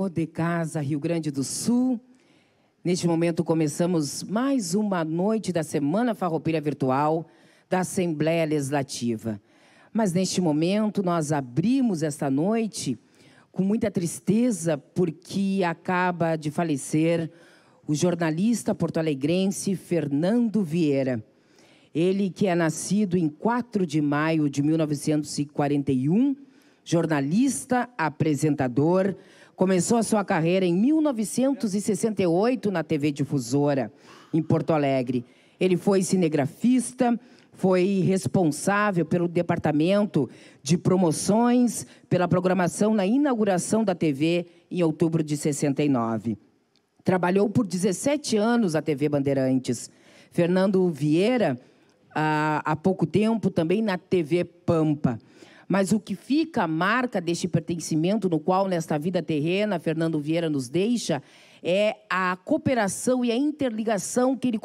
O de Casa, Rio Grande do Sul. Neste momento começamos mais uma noite da Semana Farroupilha Virtual da Assembleia Legislativa. Mas neste momento nós abrimos esta noite com muita tristeza porque acaba de falecer o jornalista porto-alegrense Fernando Vieira. Ele que é nascido em 4 de maio de 1941, jornalista, apresentador, começou a sua carreira em 1968 na TV Difusora, em Porto Alegre. Ele foi cinegrafista, foi responsável pelo departamento de promoções, pela programação na inauguração da TV em outubro de 69. Trabalhou por 17 anos a TV Bandeirantes. Fernando Vieira, há pouco tempo, também na TV Pampa. Mas o que fica a marca deste pertencimento no qual, nesta vida terrena, Fernando Vieira nos deixa, é a cooperação e a interligação que ele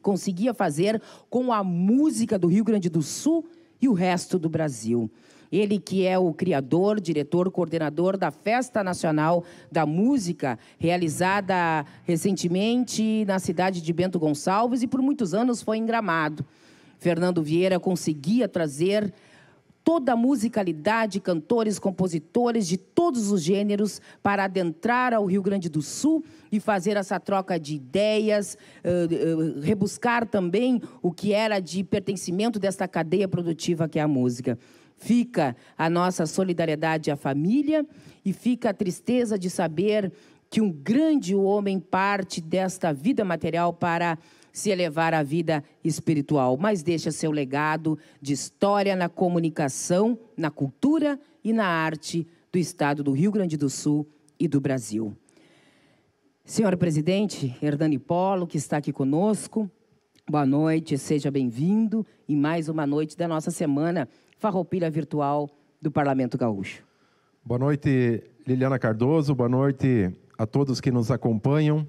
conseguia fazer com a música do Rio Grande do Sul e o resto do Brasil. Ele que é o criador, diretor, coordenador da Festa Nacional da Música, realizada recentemente na cidade de Bento Gonçalves e por muitos anos foi em Gramado. Fernando Vieira conseguia trazer toda a musicalidade, cantores, compositores de todos os gêneros para adentrar ao Rio Grande do Sul e fazer essa troca de ideias, uh, uh, rebuscar também o que era de pertencimento desta cadeia produtiva que é a música. Fica a nossa solidariedade à família e fica a tristeza de saber que um grande homem parte desta vida material para se elevar à vida espiritual, mas deixa seu legado de história na comunicação, na cultura e na arte do estado do Rio Grande do Sul e do Brasil. Senhor presidente Hernani Polo, que está aqui conosco, boa noite, seja bem-vindo em mais uma noite da nossa semana Farroupilha Virtual do Parlamento Gaúcho. Boa noite, Liliana Cardoso, boa noite a todos que nos acompanham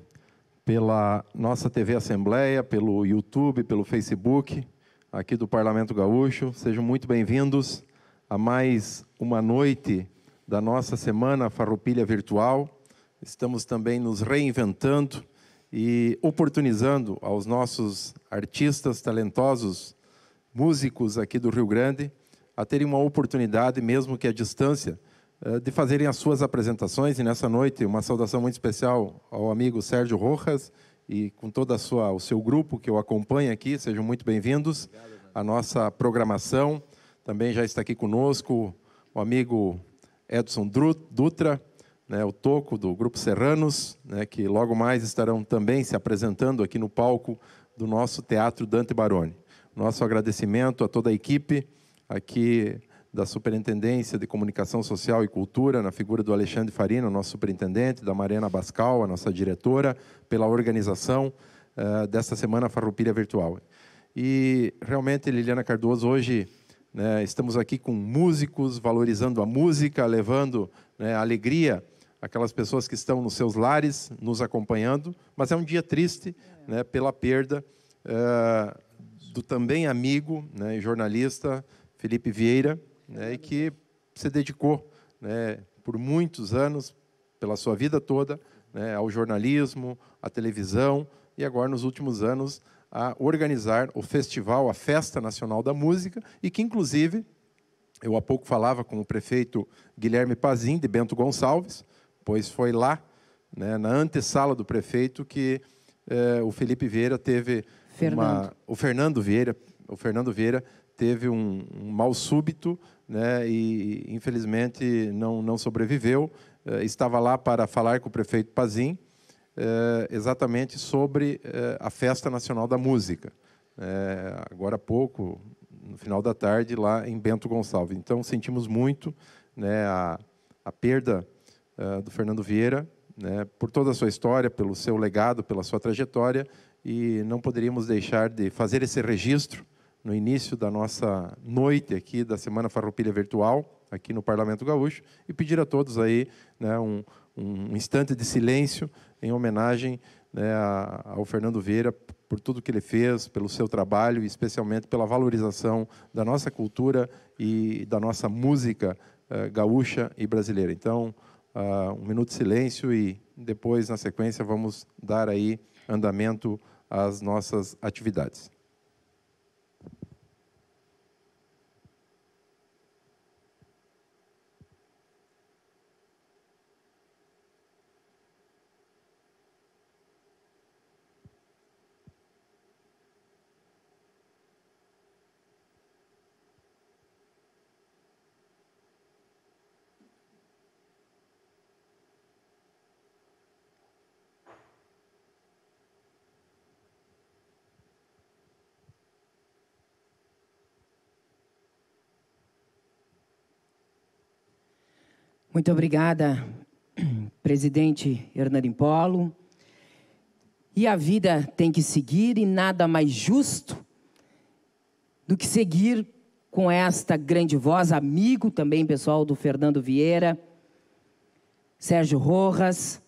pela nossa TV Assembleia, pelo YouTube, pelo Facebook, aqui do Parlamento Gaúcho. Sejam muito bem-vindos a mais uma noite da nossa Semana Farroupilha Virtual. Estamos também nos reinventando e oportunizando aos nossos artistas talentosos, músicos aqui do Rio Grande, a terem uma oportunidade, mesmo que à distância, de fazerem as suas apresentações e nessa noite uma saudação muito especial ao amigo Sérgio Rojas e com sua o seu grupo que eu acompanho aqui, sejam muito bem-vindos à nossa programação. Também já está aqui conosco o amigo Edson Dutra, né, o Toco do Grupo Serranos, né, que logo mais estarão também se apresentando aqui no palco do nosso Teatro Dante Baroni. Nosso agradecimento a toda a equipe aqui da Superintendência de Comunicação Social e Cultura, na figura do Alexandre Farina, nosso superintendente, da Mariana Bascal, a nossa diretora, pela organização uh, desta Semana Farroupilha Virtual. E realmente, Liliana Cardoso, hoje né, estamos aqui com músicos, valorizando a música, levando né, alegria àquelas pessoas que estão nos seus lares, nos acompanhando, mas é um dia triste né, pela perda uh, do também amigo né, e jornalista Felipe Vieira, né, e que se dedicou né, por muitos anos, pela sua vida toda, né, ao jornalismo, à televisão e agora, nos últimos anos, a organizar o festival, a Festa Nacional da Música, e que, inclusive, eu há pouco falava com o prefeito Guilherme Pazin, de Bento Gonçalves, pois foi lá, né, na antessala do prefeito, que eh, o Felipe Vieira teve Fernando. uma. O Fernando Vieira, o Fernando Vieira teve um, um mal súbito né, e infelizmente não, não sobreviveu. Uh, estava lá para falar com o prefeito Pazim uh, exatamente sobre uh, a Festa Nacional da Música. agora há pouco, no final da tarde, lá em Bento Gonçalves. Então sentimos muito né, a, a perda do Fernando Vieira, né, por toda a sua história, pelo seu legado, pela sua trajetória, e não poderíamos deixar de fazer esse registro no início da nossa noite aqui da Semana Farroupilha Virtual, aqui no Parlamento Gaúcho, e pedir a todos aí né, um, um instante de silêncio em homenagem né, ao Fernando Vieira por tudo que ele fez, pelo seu trabalho e especialmente pela valorização da nossa cultura e da nossa música uh, gaúcha e brasileira. Então, uh, um minuto de silêncio e depois, na sequência, vamos dar aí andamento às nossas atividades. Muito obrigada, presidente Hernani Polo. E a vida tem que seguir e nada mais justo do que seguir com esta grande voz, amigo também pessoal do Fernando Vieira, Sérgio Rojas.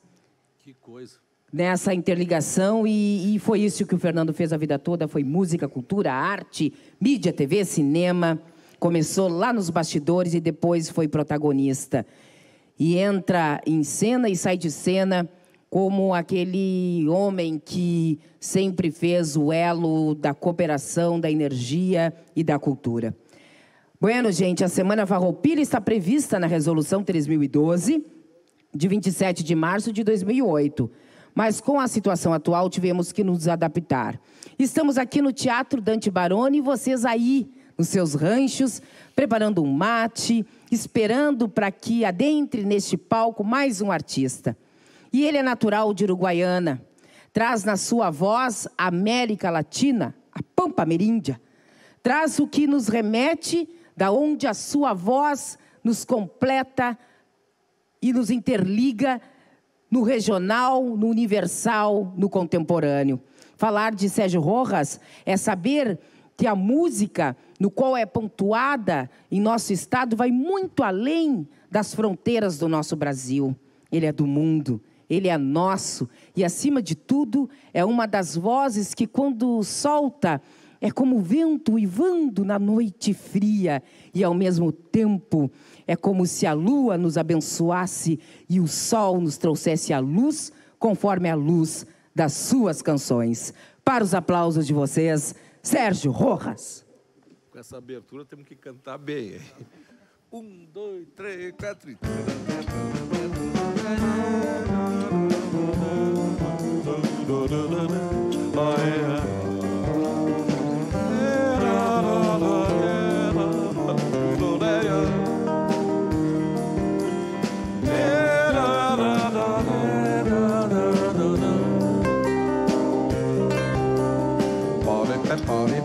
Que coisa. Nessa interligação, e, e foi isso que o Fernando fez a vida toda: foi música, cultura, arte, mídia, TV, cinema. Começou lá nos bastidores e depois foi protagonista e entra em cena e sai de cena como aquele homem que sempre fez o elo da cooperação, da energia e da cultura. Bueno, gente, a Semana Farroupilha está prevista na Resolução 3012, de 27 de março de 2008. Mas com a situação atual, tivemos que nos adaptar. Estamos aqui no Teatro Dante Baroni e vocês aí, nos seus ranchos, preparando um mate, esperando para que adentre neste palco mais um artista. E ele é natural de Uruguaiana, traz na sua voz a América Latina, a Pampa Meríndia, traz o que nos remete da onde a sua voz nos completa e nos interliga no regional, no universal, no contemporâneo. Falar de Sérgio Rojas é saber que a música no qual é pontuada em nosso estado vai muito além das fronteiras do nosso Brasil. Ele é do mundo, ele é nosso e, acima de tudo, é uma das vozes que, quando solta, é como vento uivando na noite fria e, ao mesmo tempo, é como se a lua nos abençoasse e o sol nos trouxesse a luz, conforme a luz das suas canções. Para os aplausos de vocês, Sérgio Rojas. Com essa abertura temos que cantar bem. Um, dois, três, quatro. pela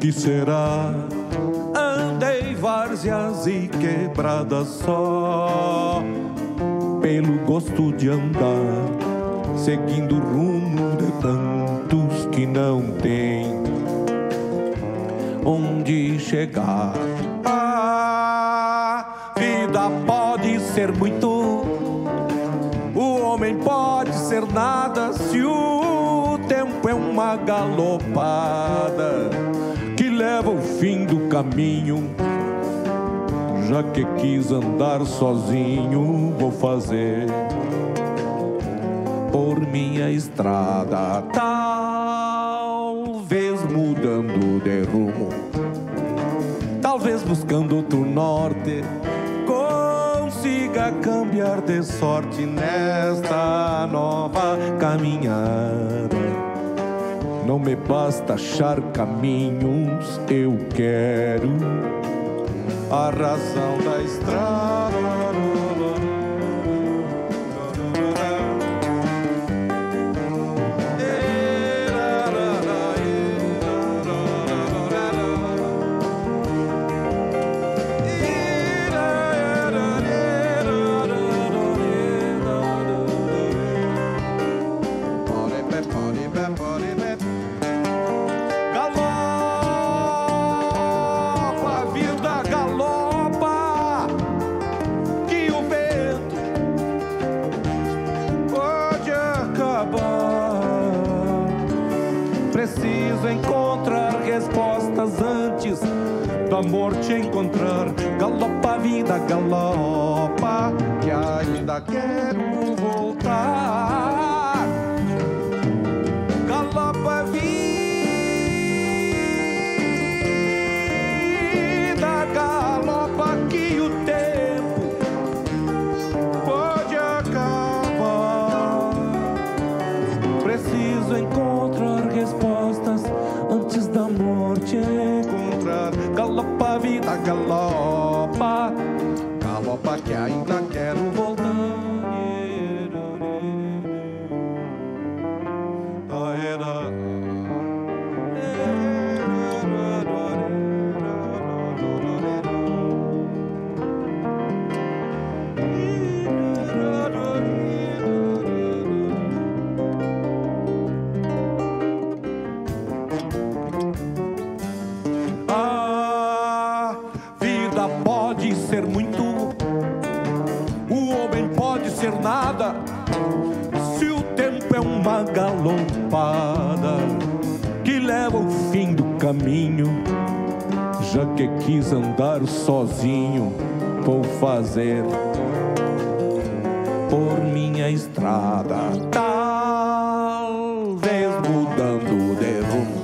que será. Andei várzeas e quebradas só, pelo gosto de andar, seguindo o rumo de tantos que não têm onde chegar. A vida pode ser muito, o homem pode ser nada se o tempo é uma galopada leva o fim do caminho. Já que quis andar sozinho, vou fazer por minha estrada, talvez mudando de rumo, talvez buscando outro norte, consiga cambiar de sorte nesta nova caminhada. Não me basta achar caminhos, eu quero a razão da estrada. galore. Galopada que leva ao fim do caminho. Já que quis andar sozinho, vou fazer por minha estrada. Talvez mudando de rumo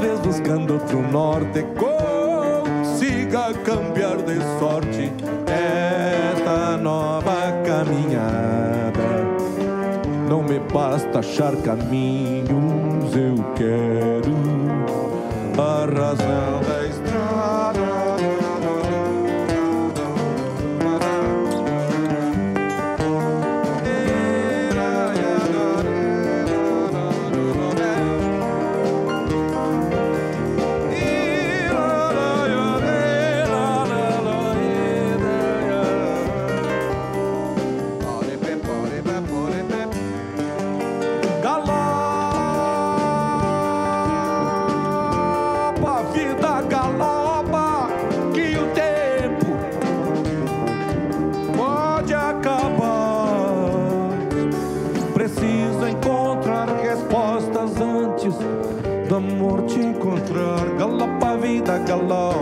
talvez buscando outro norte consiga cambiar de sorte esta nova caminhada. Não me basta achar caminhos, eu quero a razão da like a law.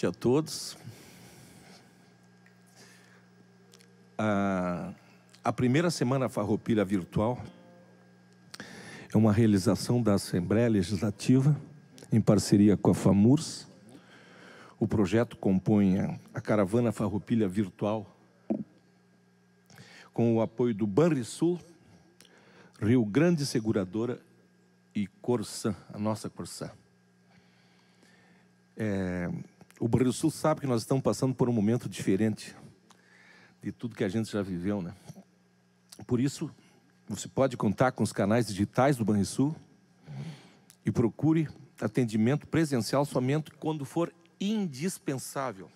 Noite a todos. A, a primeira semana Farroupilha Virtual é uma realização da Assembleia Legislativa em parceria com a FAMURS. O projeto compõe a- a Caravana Farroupilha Virtual com o apoio do Banrisul, Rio Grande Seguradora e Corsã, a nossa Corsã. É, o Rio Sul sabe que nós estamos passando por um momento diferente de tudo que a gente já viveu, né? Por isso, você pode contar com os canais digitais do Banrisul e procure atendimento presencial somente quando for indispensável.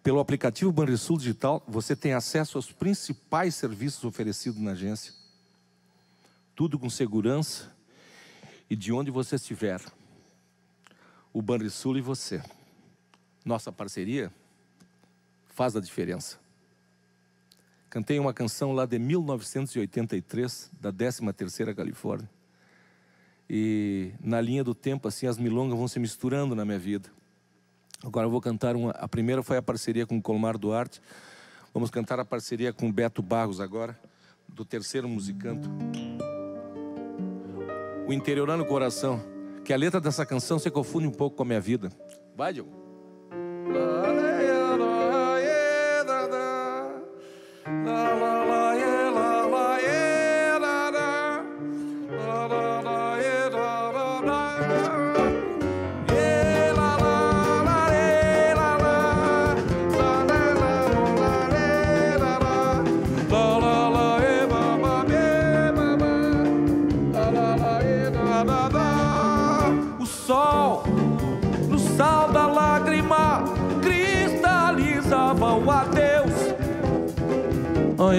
Pelo aplicativo Banrisul Digital, você tem acesso aos principais serviços oferecidos na agência. Tudo com segurança e de onde você estiver. O Banrisul e você. Nossa parceria faz a diferença. Cantei uma canção lá de 1983, da 13ª Califórnia. E na linha do tempo, assim, as milongas vão se misturando na minha vida. Agora eu vou cantar uma. A primeira foi a parceria com o Colmar Duarte. Vamos cantar a parceria com o Beto Barros agora, do terceiro musicanto. O Interiorano Coração. Que a letra dessa canção se confunde um pouco com a minha vida. Vai, Diogo.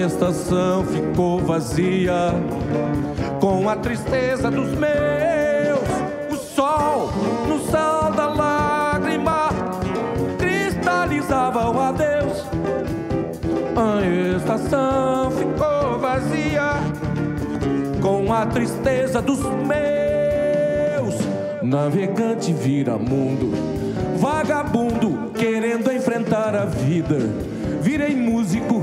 Estação ficou vazia, com a tristeza dos meus. O sol, no sal da lágrima, cristalizava o adeus. A estação ficou vazia com a tristeza dos meus. Navegante vira mundo, vagabundo querendo enfrentar a vida. Virei músico,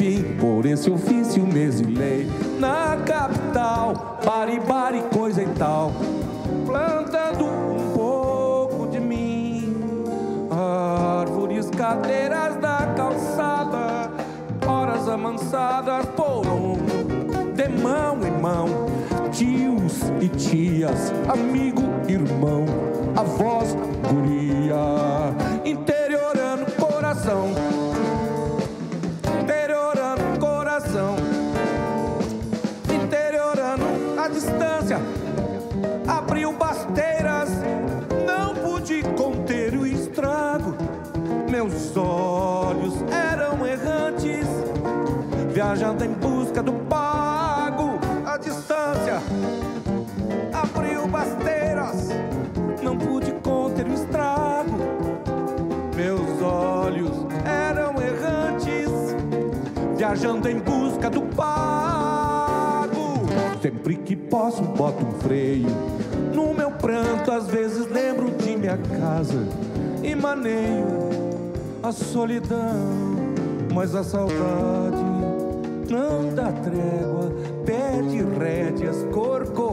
enfim, por esse ofício me exilei na capital, bari bari coisa e tal, plantando um pouco de mim. Árvores, cadeiras da calçada, horas amansadas por um de mão em mão, tios e tias, amigo, irmão, avós, viajando em busca do pago, a distância abriu basteiras, não pude conter o estrago. Meus olhos eram errantes, viajando em busca do pago. Sempre que posso, boto um freio. No meu pranto, às vezes lembro de minha casa e maneio a solidão, mas a saudade não dá trégua, pede rédeas, corcoveia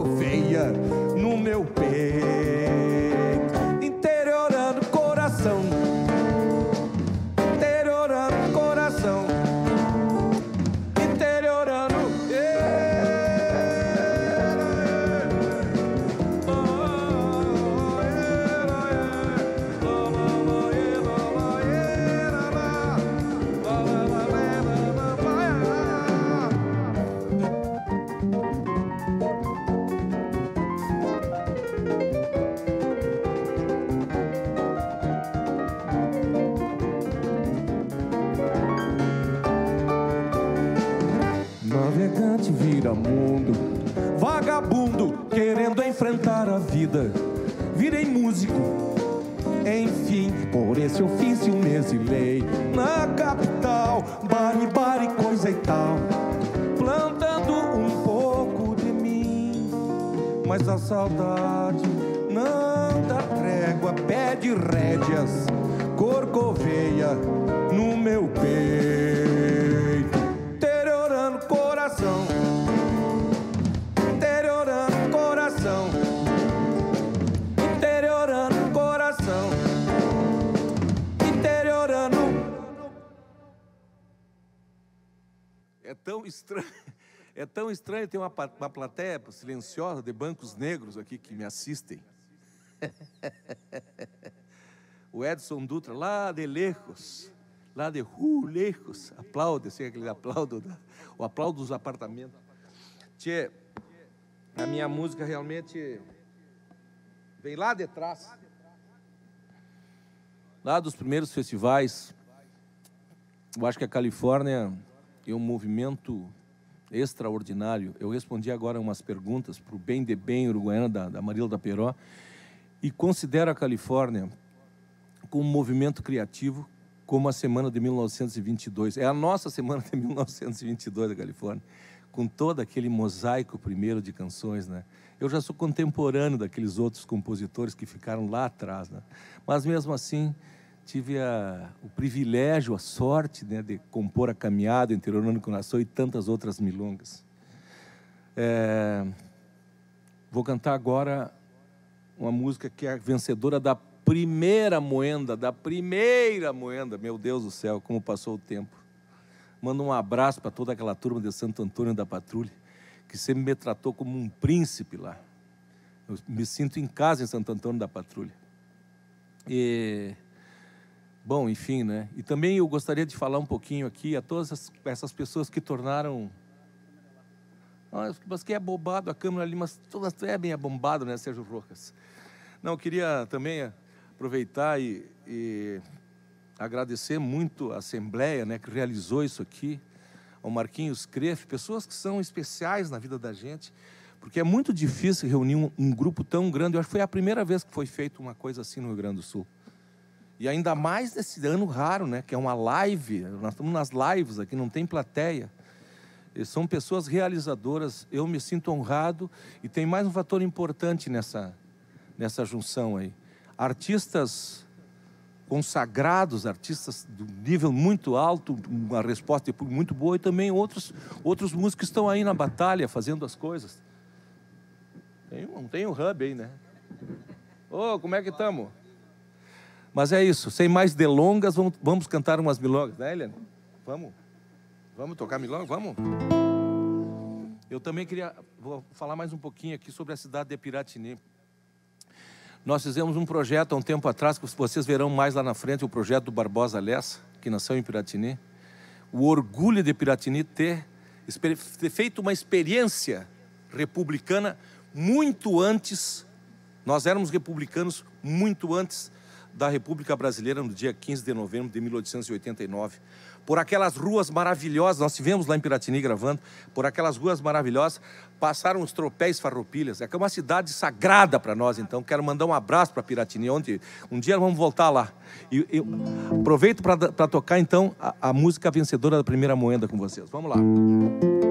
por esse ofício me exilei. Na capital, bari bari coisa e tal, plantando um pouco de mim, mas a saudade não dá trégua, pede rédeas, corcoveia no meu peito, estranho. É tão estranho ter uma, uma plateia silenciosa de bancos negros aqui que me assistem. o Edson Dutra, lá de lejos, lá de uh, lejos, aplaude, assim, aquele aplaudo, o aplauso dos apartamentos. Tchê, a minha música realmente vem lá de trás. Lá dos primeiros festivais, eu acho que a Califórnia é um movimento extraordinário. Eu respondi agora umas perguntas para o Bem de Bem uruguaiana da, da Marila da Peró e considero a Califórnia como um movimento criativo como a semana de 1922. É a nossa semana de 1922 da Califórnia, com todo aquele mosaico primeiro de canções, né? Eu já sou contemporâneo daqueles outros compositores que ficaram lá atrás, né? Mas mesmo assim, tive a, o privilégio, a sorte né, de compor a Caminhada, Interior Único Nação e tantas outras milongas. É, vou cantar agora uma música que é a vencedora da primeira moenda, da primeira moenda, meu Deus do céu, como passou o tempo. Mando um abraço para toda aquela turma de Santo Antônio da Patrulha, que sempre me tratou como um príncipe lá. Eu me sinto em casa em Santo Antônio da Patrulha. E Bom, enfim, né? E também eu gostaria de falar um pouquinho aqui a todas essas pessoas que tornaram. Ah, mas que é bobado a câmera ali, mas todas é bem abombado, né, Sérgio Rojas? Não, eu queria também aproveitar e, e agradecer muito a Assembleia, né, que realizou isso aqui, ao Marquinhos Crefe, pessoas que são especiais na vida da gente, porque é muito difícil reunir um, um grupo tão grande. Eu acho que foi a primeira vez que foi feita uma coisa assim no Rio Grande do Sul. E ainda mais nesse ano raro, né? Que é uma live. Nós estamos nas lives aqui, não tem plateia. E são pessoas realizadoras. Eu me sinto honrado. E tem mais um fator importante nessa, nessa junção aí. Artistas consagrados, artistas do nível muito alto, uma resposta muito boa, e também outros, outros músicos que estão aí na batalha fazendo as coisas. Tem, não tem um hub aí, né? Ô, oh, como é que estamos? Mas é isso, sem mais delongas, vamos, vamos cantar umas milongas, né, Eliane? Vamos? Vamos tocar milonga? Vamos? Eu também queria vou falar mais um pouquinho aqui sobre a cidade de Piratini. Nós fizemos um projeto há um tempo atrás, que vocês verão mais lá na frente, o projeto do Barbosa Lessa, que nasceu em Piratini. O orgulho de Piratini ter, ter feito uma experiência republicana muito antes, nós éramos republicanos muito antes da República Brasileira no dia 15 de novembro de 1889. Por aquelas ruas maravilhosas, nós estivemos lá em Piratini gravando, por aquelas ruas maravilhosas, passaram os tropéis farroupilhas. É, é uma cidade sagrada para nós, então. Quero mandar um abraço para Piratini, onde um dia vamos voltar lá. E aproveito para tocar, então, a, a música vencedora da primeira moeda com vocês. Vamos lá. aninhando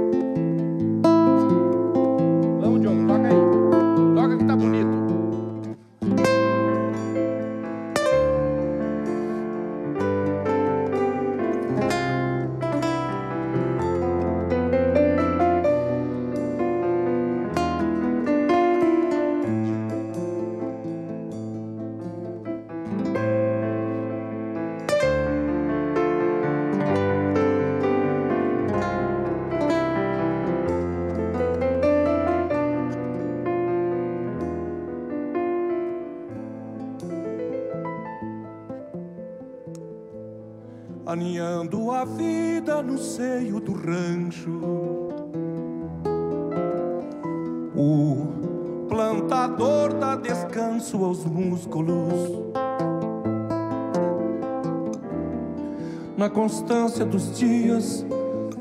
dos dias,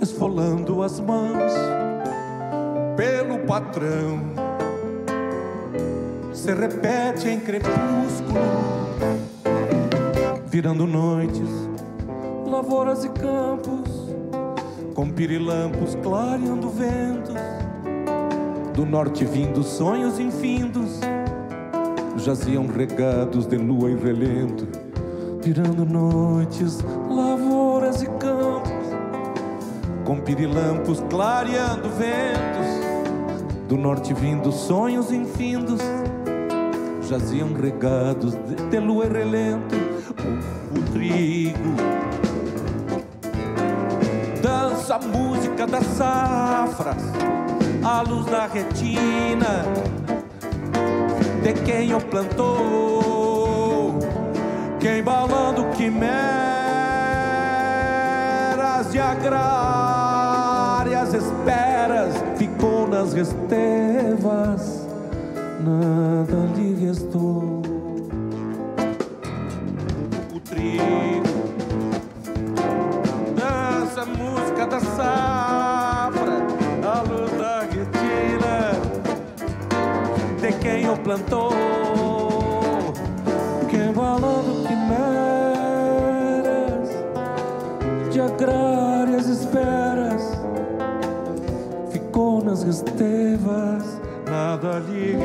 esfolando as mãos pelo patrão, se repete em crepúsculo, virando noites lavouras e campos, com pirilampos clareando ventos, do norte vindo sonhos infindos, jaziam regados de lua e relento, tirando noites, lavouras com pirilampos clareando ventos, do norte vindo sonhos infindos, jaziam regados de, lua e relento, o, o trigo a música das safras, a luz da retina de quem o plantou, quem balando quimeras e agrárias esperas ficou nas restevas, nada lhe restou. O trigo música da safra, a luz da retina de quem o plantou, ficou nas estevas, nada lhe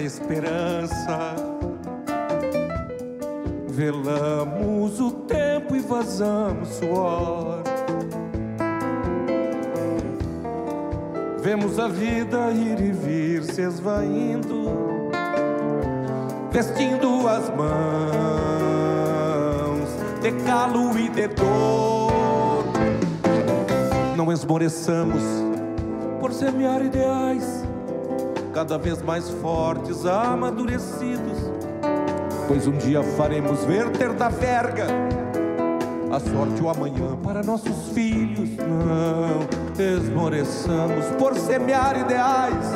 esperança. Velamos o tempo e vazamos suor. Vemos a vida ir e vir se esvaindo, vestindo as mãos de calo e de dor. Não esmoreçamos por semear ideais cada vez mais fortes, amadurecidos. Pois um dia faremos verter da verga a sorte o amanhã para nossos filhos. Não esmoreçamos por semear ideais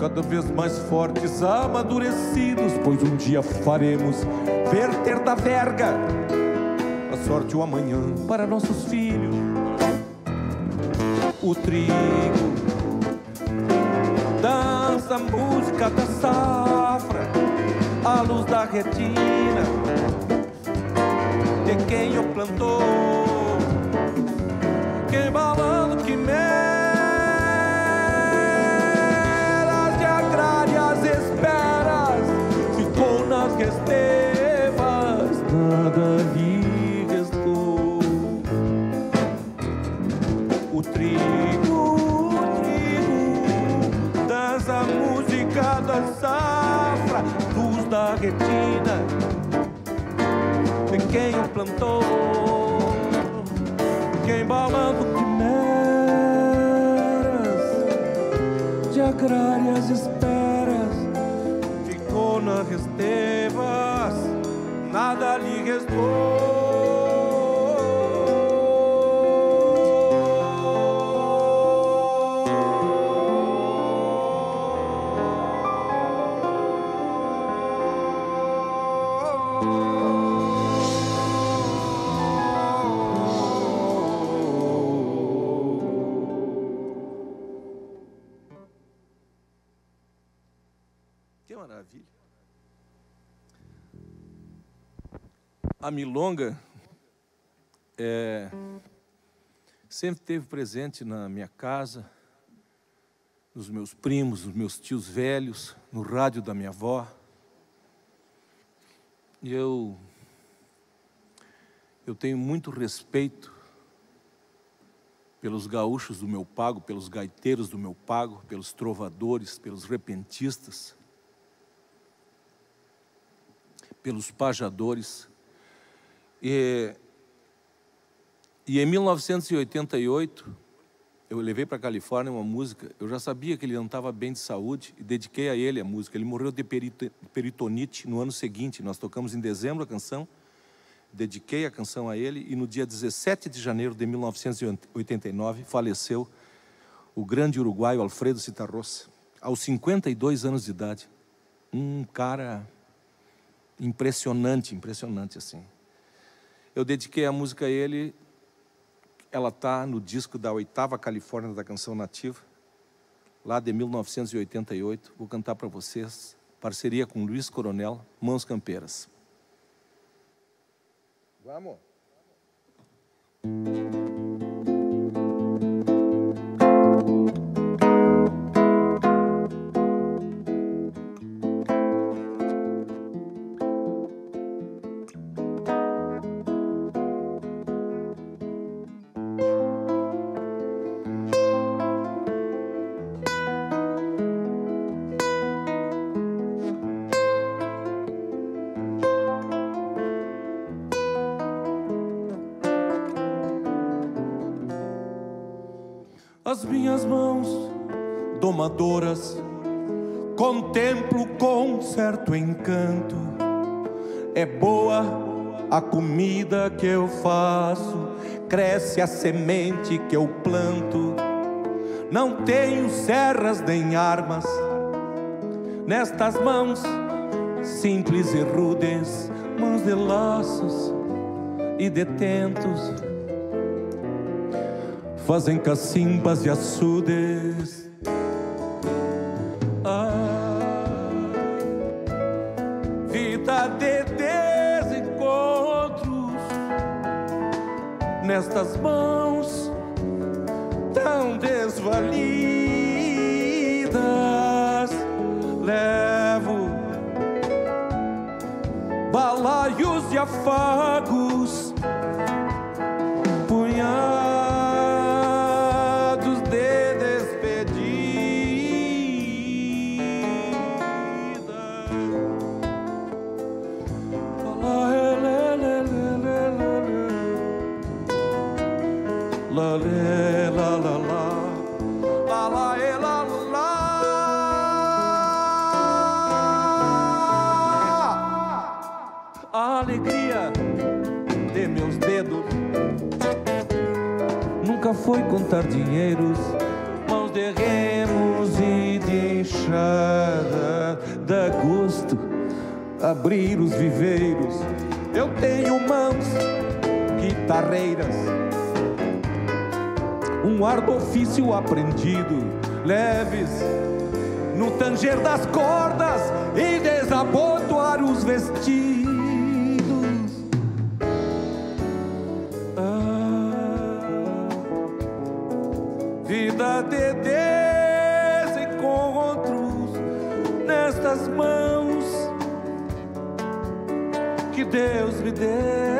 cada vez mais fortes, amadurecidos. Pois um dia faremos verter da verga a sorte o amanhã para nossos filhos o trigo. Dança a música da safra, a luz da retina de quem o plantou. Quem balando plantou, quem balando quimeras de agrárias esperas, ficou nas estevas, nada lhe Que A milonga é, sempre esteve presente na minha casa, nos meus primos, nos meus tios velhos, no rádio da minha avó. E eu, eu tenho muito respeito pelos gaúchos do meu pago, pelos gaiteiros do meu pago, pelos trovadores, pelos repentistas, pelos pajadores. E, e em 1988, eu levei para a Califórnia uma música, eu já sabia que ele não estava bem de saúde e dediquei a ele a música. Ele morreu de perito- peritonite no ano seguinte, nós tocamos em dezembro a canção, dediquei a canção a ele e no dia 17 de janeiro de 1989 faleceu o grande uruguaio Alfredo Citarrosa, aos 52 anos de idade. Um cara impressionante, impressionante assim. Eu dediquei a música a ele, ela está no disco da oitava Califórnia da Canção Nativa, lá de 1988. Vou cantar para vocês, parceria com Luiz Coronel, Mãos Campeiras. Vamos. As domadoras contemplo com certo encanto. É boa a comida que eu faço, cresce a semente que eu planto. Não tenho serras nem armas nestas mãos simples e rudes, mãos de laços e detentos, fazem cacimbas e açudes. Nestas mãos meus dedos. Nunca foi contar dinheiros mãos de remos e de enxada. Dá gosto abrir os viveiros. Eu tenho mãos guitarreiras. Um ar do ofício aprendido, leves no tanger das cordas e desabotoar os vestidos. Deus me deu.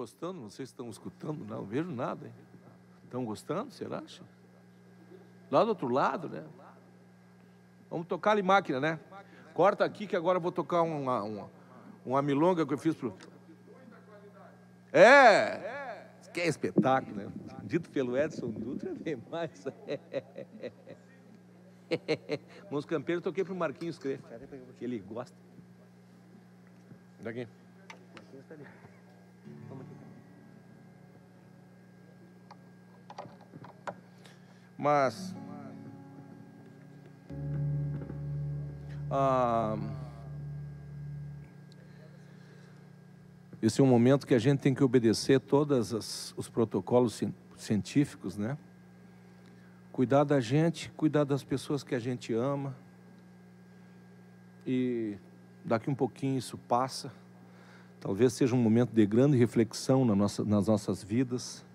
Gostando? Vocês estão escutando? Não, vejo nada. Hein? Estão gostando? Será? acha? Lá do outro lado, né? Vamos tocar ali máquina, né? Corta aqui que agora eu vou tocar uma, uma, uma milonga que eu fiz pro. É! Que é espetáculo, né? Dito pelo Edson Dutra, vem mais. Mãos Campeiro, eu toquei pro Marquinhos Crê, que ele gosta. Daqui. Mas ah, esse é um momento que a gente tem que obedecer todos os protocolos ci- científicos, né? Cuidar da gente, cuidar das pessoas que a gente ama. E daqui um pouquinho isso passa. Talvez seja um momento de grande reflexão nas nossas vidas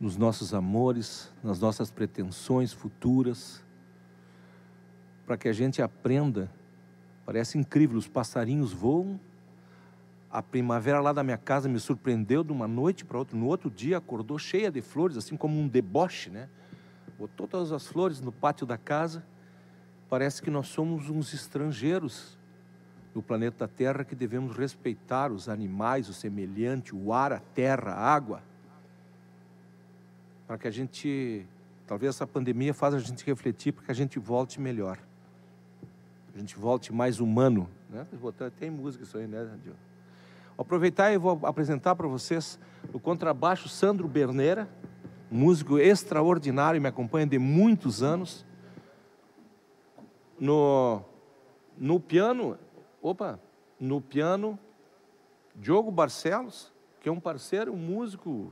nos nossos amores, nas nossas pretensões futuras, para que a gente aprenda. Parece incrível, os passarinhos voam. A primavera lá da minha casa me surpreendeu de uma noite para outra. No outro dia acordou cheia de flores, assim como um deboche, né? Botou todas as flores no pátio da casa. Parece que nós somos uns estrangeiros no planeta Terra que devemos respeitar os animais, o semelhante, o ar, a terra, a água para que a gente, talvez essa pandemia faça a gente refletir para que a gente volte melhor. A gente volte mais humano, né? Tem música isso aí, né? Vou aproveitar e vou apresentar para vocês no contrabaixo Sandro Berneira, músico extraordinário, me acompanha de muitos anos. No, no piano, opa, no piano, Diogo Barcelos, que é um parceiro, um músico,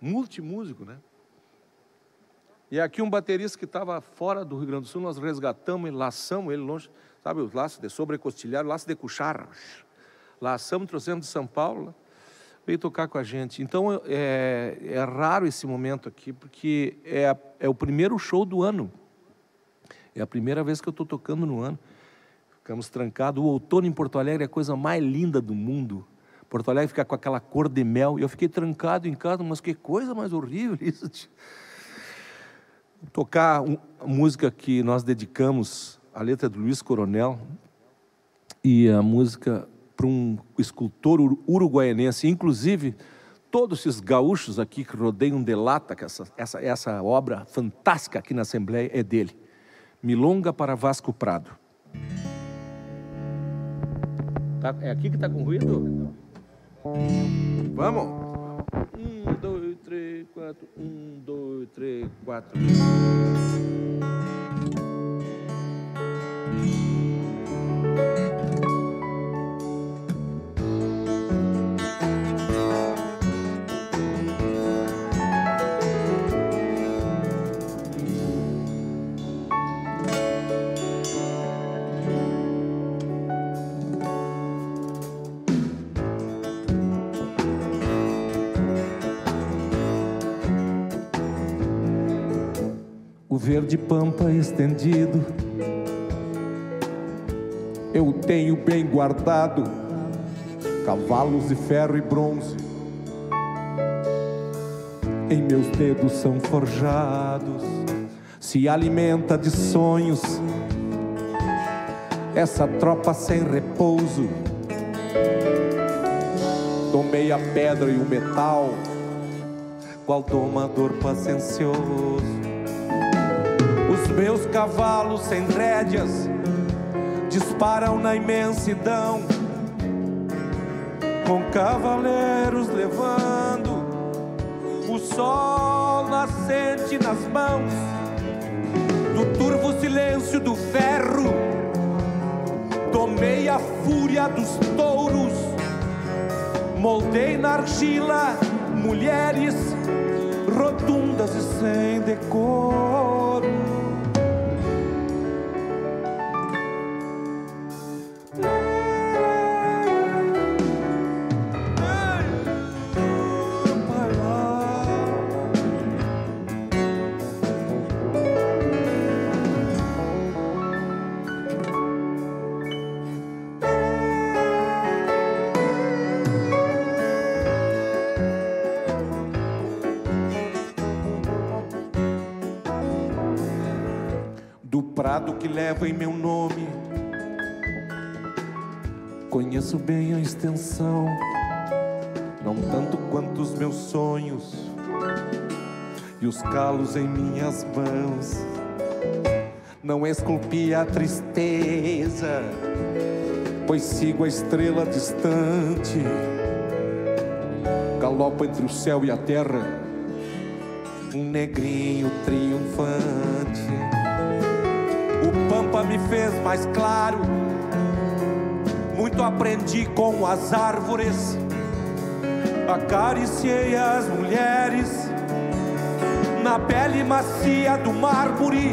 multimúsico, né? E aqui um baterista que estava fora do Rio Grande do Sul, nós resgatamos ele, laçamos ele longe, sabe, os laços de sobrecostilhar, laço de cuchar. Laçamos, trouxemos de São Paulo, veio tocar com a gente. Então é, é raro esse momento aqui, porque é, é o primeiro show do ano. É a primeira vez que eu estou tocando no ano. Ficamos trancados. O outono em Porto Alegre é a coisa mais linda do mundo. Porto Alegre fica com aquela cor de mel. E eu fiquei trancado em casa, mas que coisa mais horrível isso. Tocar a música que nós dedicamos, a letra do Luiz Coronel, e a música para um escultor uruguaianense, inclusive todos esses gaúchos aqui que rodeiam de lata, que essa, essa, essa obra fantástica aqui na Assembleia é dele. Milonga para Vasco Prado. Tá, é aqui que está com ruído? Vamos! Um, dois, três, quatro. Um, dois, três, quatro. Verde pampa estendido. Eu tenho bem guardado cavalos de ferro e bronze. Em meus dedos são forjados, se alimenta de sonhos. Essa tropa sem repouso. Tomei a pedra e o metal, qual domador paciencioso meus cavalos sem rédeas disparam na imensidão, com cavaleiros levando o sol nascente nas mãos, do turvo silêncio do ferro, tomei a fúria dos touros, moldei na argila mulheres rotundas e sem decoro. Que leva em meu nome. Conheço bem a extensão, não tanto quanto os meus sonhos e os calos em minhas mãos. Não esculpi a tristeza, pois sigo a estrela distante. Galopa entre o céu e a terra, um negrinho triunfante. O Pampa me fez mais claro. Muito aprendi com as árvores. Acariciei as mulheres na pele macia do mármore.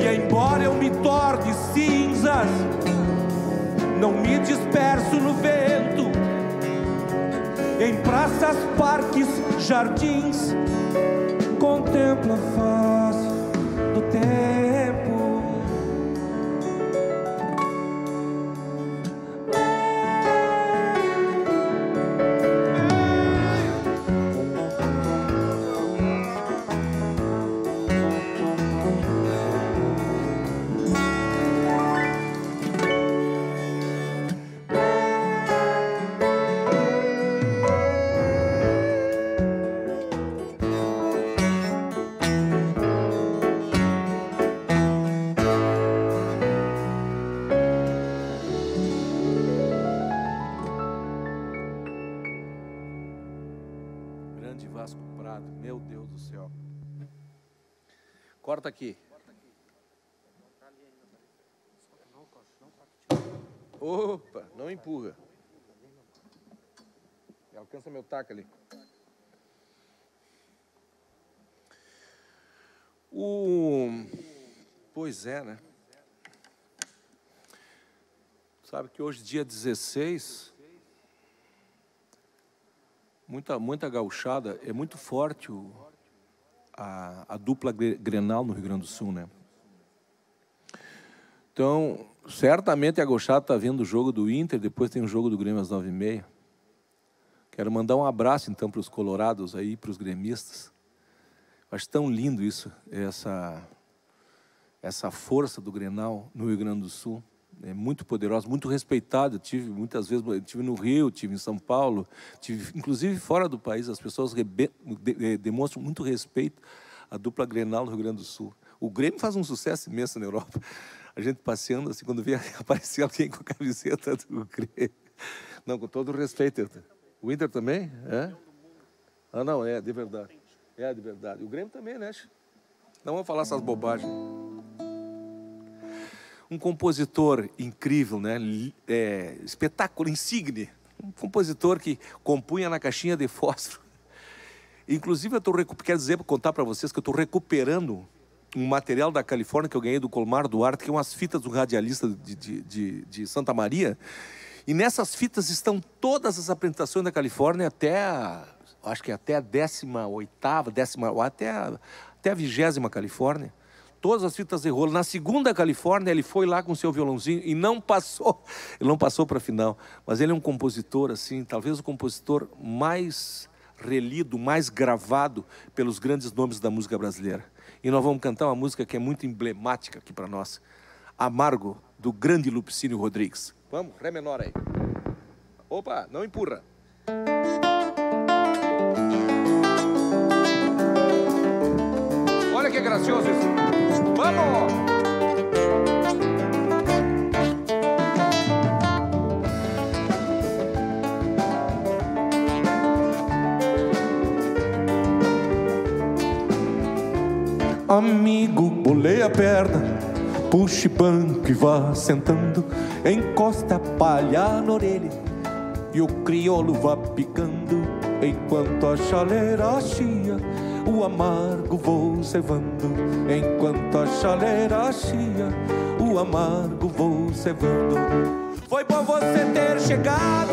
E embora eu me torne cinzas, não me disperso no vento. Em praças, parques, jardins, contemplo a face do tempo. Corta aqui. Opa, não empurra. Alcança meu taco ali. O... Pois é, né? Sabe que hoje, dia 16, muita, muita gauchada, é muito forte o, a, a dupla Grenal no Rio Grande do Sul, né? Então, certamente a gauchada está vendo o jogo do Inter, depois tem o jogo do Grêmio às nove e meia. Quero mandar um abraço, então, para os colorados aí, para os gremistas. Acho tão lindo isso, essa, essa força do Grenal no Rio Grande do Sul é muito poderosa, muito respeitado. Eu tive muitas vezes, tive no Rio, tive em São Paulo, tive inclusive fora do país. As pessoas de, demonstram muito respeito à dupla Grenal no Rio Grande do Sul. O Grêmio faz um sucesso imenso na Europa. A gente passeando assim, quando vê aparecer alguém com a camiseta do Grêmio. Não, com todo o respeito. O Inter também? É? Ah, não, é, de verdade. É, de verdade. O Grêmio também, né? Não vamos falar essas bobagens um compositor incrível, né? É, espetáculo, insigne. Um compositor que compunha na caixinha de fósforo. Inclusive, eu tô, quero dizer, contar para vocês que eu estou recuperando um material da Califórnia que eu ganhei do Colmar Duarte, que é umas fitas do radialista de, de, de, de Santa Maria. E nessas fitas estão todas as apresentações da Califórnia até, a, acho que até a 18 décima, até a, até a 20 Califórnia todas as fitas de rolo. Na segunda Califórnia, ele foi lá com seu violãozinho e não passou, ele não passou para a final. Mas ele é um compositor, assim, talvez o compositor mais relido, mais gravado pelos grandes nomes da música brasileira. E nós vamos cantar uma música que é muito emblemática aqui para nós. Amargo, do grande Lupicínio Rodrigues. Vamos, ré menor aí. Opa, não empurra. Olha que gracioso isso. Amigo, bolei a perna, puxe banco e vá sentando, encosta a palha na orelha. E o crioulo vá picando, enquanto a chaleira chia o amargo vou cevando, enquanto a chaleira chia, o amargo vou cevando. Foi bom você ter chegado,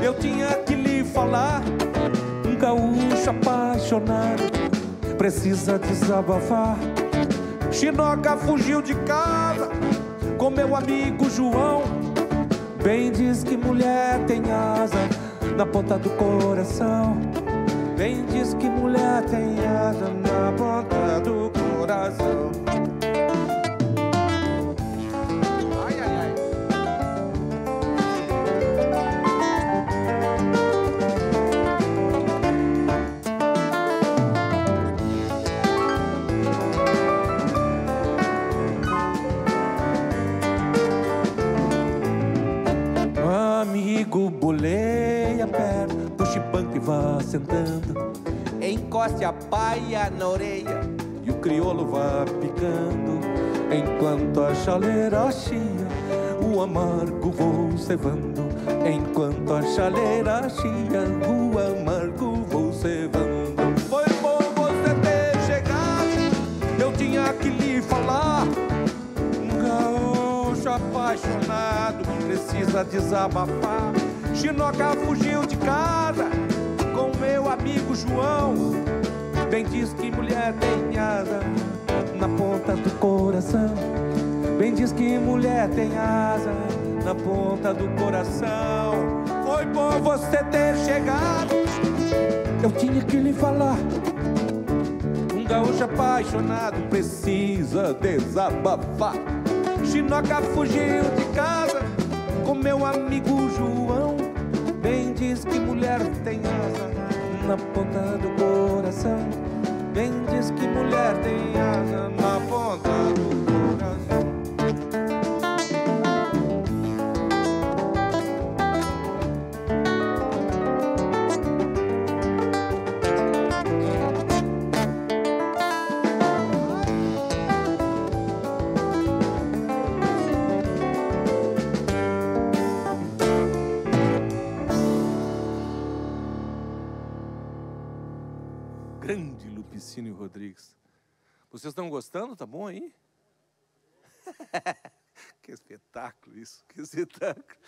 eu tinha que lhe falar. Um gaúcho apaixonado precisa desabafar. Chinoca fugiu de casa com meu amigo João. Bem diz que mulher tem asa na ponta do coração. Bem diz que mulher tem asa na ponta do coração. Ai, ai, ai. Amigo, bolei vá sentando encoste a paia na orelha e o crioulo vá picando, enquanto a chaleira chia, o amargo vou cevando, enquanto a chaleira chia, o amargo vou cevando. Foi bom você ter chegado, eu tinha que lhe falar. Um gaúcho apaixonado precisa desabafar. Chinoca fugiu de casa amigo João. Bem diz que mulher tem asa na ponta do coração. Bem diz que mulher tem asa na ponta do coração. Foi bom você ter chegado. Eu tinha que lhe falar. Um gaúcho apaixonado precisa desabafar. Chinoca fugiu de casa com meu amigo João. Bem diz que mulher tem asa na ponta do coração. Bem diz que mulher tem asa na Vocês estão gostando? Tá bom aí? que espetáculo isso, que espetáculo.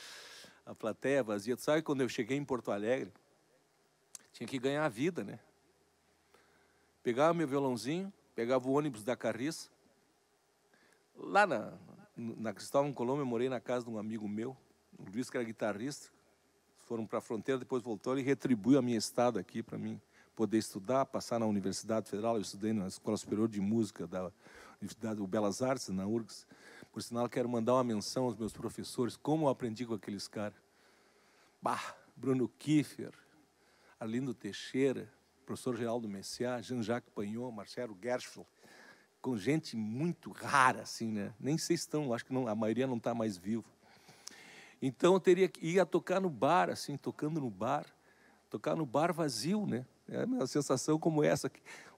A plateia é vazia. Tu sabe quando eu cheguei em Porto Alegre? Tinha que ganhar a vida, né? Pegava meu violãozinho, pegava o ônibus da Carriça. Lá na, na Cristóvão Colombo, eu morei na casa de um amigo meu, o Luiz, que era guitarrista. Foram para a fronteira, depois voltou, e retribuiu a minha estada aqui para mim poder estudar, passar na Universidade Federal. Eu estudei na Escola Superior de Música da Universidade de Belas Artes, na URGS. Por sinal, quero mandar uma menção aos meus professores, como eu aprendi com aqueles caras. Bah, Bruno Kiefer, Arlindo Teixeira, professor Geraldo Messias, Jean-Jacques Pagnot, Marcelo Gershfeld, com gente muito rara, assim, né? Nem sei se estão, acho que não, a maioria não está mais vivo. Então eu teria que ir a tocar no bar, assim, tocando no bar, tocar no bar vazio, né? É uma sensação como essa,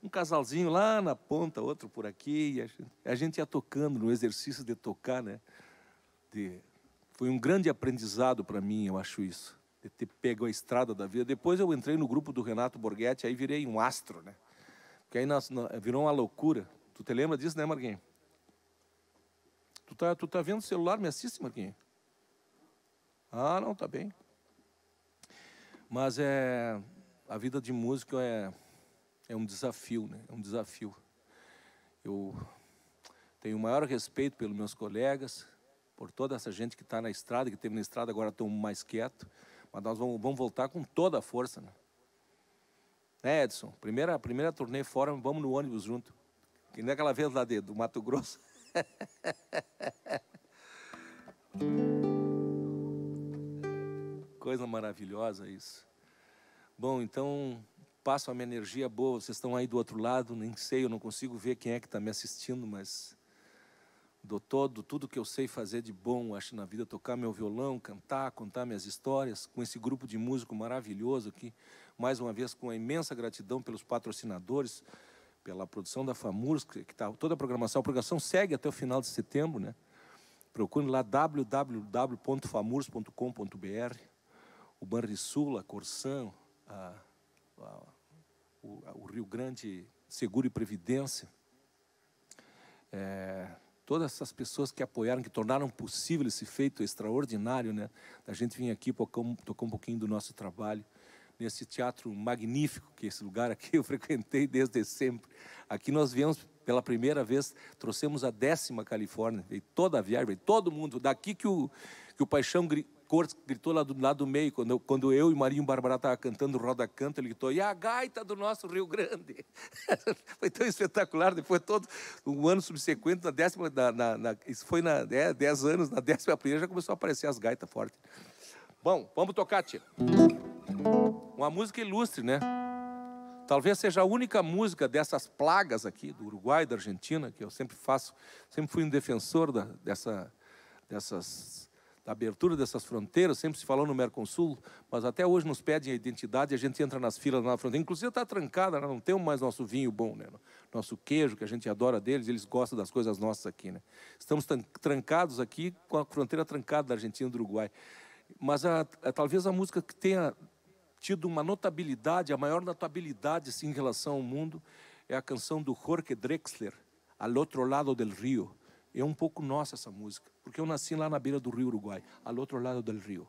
um casalzinho lá na ponta, outro por aqui, e a gente, a gente ia tocando no exercício de tocar, né? De, foi um grande aprendizado para mim, eu acho isso, de ter pego a estrada da vida. Depois eu entrei no grupo do Renato Borghetti, aí virei um astro, né? Porque aí nós, virou uma loucura. Tu te lembra disso, né, Marquinhos? Tu tá, tu tá vendo o celular? Me assiste, Marquinhos? Ah, não, tá bem. Mas é a vida de músico é, é um desafio, né? É um desafio. Eu tenho o maior respeito pelos meus colegas, por toda essa gente que está na estrada, que teve na estrada, agora estão mais quietos. Mas nós vamos, vamos voltar com toda a força, né? É, Edson, primeira, primeira turnê fora, vamos no ônibus junto. Que nem aquela vez lá de, do Mato Grosso. Coisa maravilhosa isso. Bom, então passo a minha energia boa. Vocês estão aí do outro lado, nem sei, eu não consigo ver quem é que está me assistindo, mas dou todo, tudo que eu sei fazer de bom, acho na vida, tocar meu violão, cantar, contar minhas histórias, com esse grupo de músico maravilhoso aqui, mais uma vez com a imensa gratidão pelos patrocinadores, pela produção da FAMURS, que está toda a programação, a programação segue até o final de setembro, né? Procure lá www.famurs.com.br, o Banrisul, a Corsan, a, a, o, o, Rio Grande Seguro e Previdência, é, todas essas pessoas que apoiaram, que tornaram possível esse feito extraordinário, né? A gente vir aqui tocar tocar um pouquinho do nosso trabalho nesse teatro magnífico que esse lugar aqui eu frequentei desde sempre. Aqui nós viemos pela primeira vez, trouxemos a décima Califórnia, veio toda a viagem, veio todo mundo, daqui que o, que o Paixão gritou lá do lado do meio, quando eu, quando eu e Marinho Barbará estavam cantando Roda Canta, ele gritou, e a gaita do nosso Rio Grande. foi tão espetacular, depois todo um ano subsequente, na décima, na, na, na, isso foi na é, dez anos, na décima primeira já começou a aparecer as gaitas fortes. Bom, vamos tocar, tia. Uma música ilustre, né? Talvez seja a única música dessas plagas aqui, do Uruguai, da Argentina, que eu sempre faço, sempre fui um defensor da, dessa, dessas abertura dessas fronteiras, sempre se falou no Mercosul, mas até hoje nos pedem a identidade e a gente entra nas filas na fronteira. Inclusive está trancada, né? não temos mais nosso vinho bom, né? nosso queijo, que a gente adora deles, eles gostam das coisas nossas aqui. Né? Estamos trancados aqui com a fronteira trancada da Argentina e do Uruguai. Mas a, a, talvez a música que tenha tido uma notabilidade, a maior notabilidade assim, em relação ao mundo, é a canção do Jorge Drexler, Al Outro Lado del Rio é um pouco nossa essa música, porque eu nasci lá na beira do rio Uruguai, ao outro lado do rio.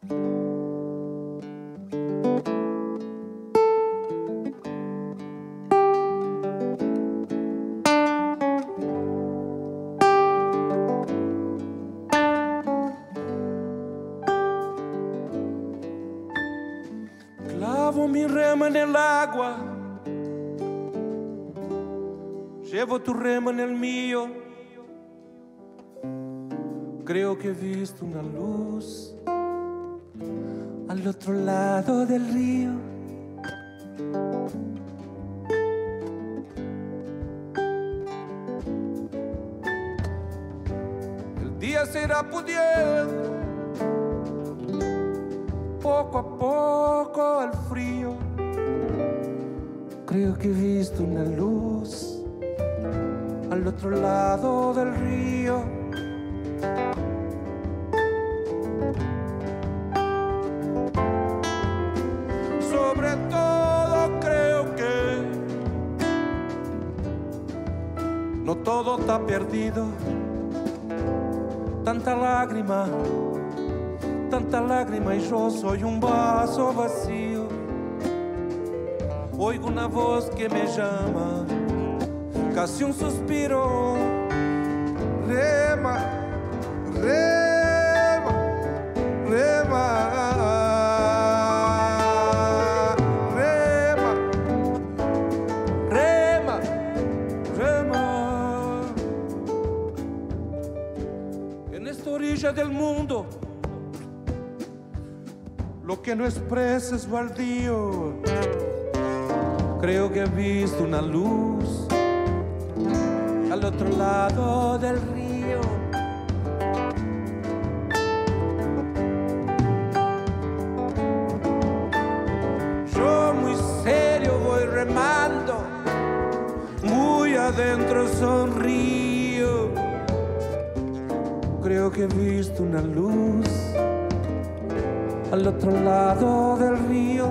Clavo mi rema nel agua, llevo tu rema nel mio creo que he visto una luz al otro lado del río. El día se irá pudiendo, poco a poco al frío. Creo que he visto una luz al otro lado del río. Perdido. Tanta lágrima, tanta lágrima y yo soy un vaso vacío. Oigo una voz que me llama, casi un suspiro. Rema, que no expresa es baldío. Creo que he visto una luz al otro lado del río. Yo muy serio voy remando, muy adentro sonrío. Creo que he visto una luz al otro lado del río.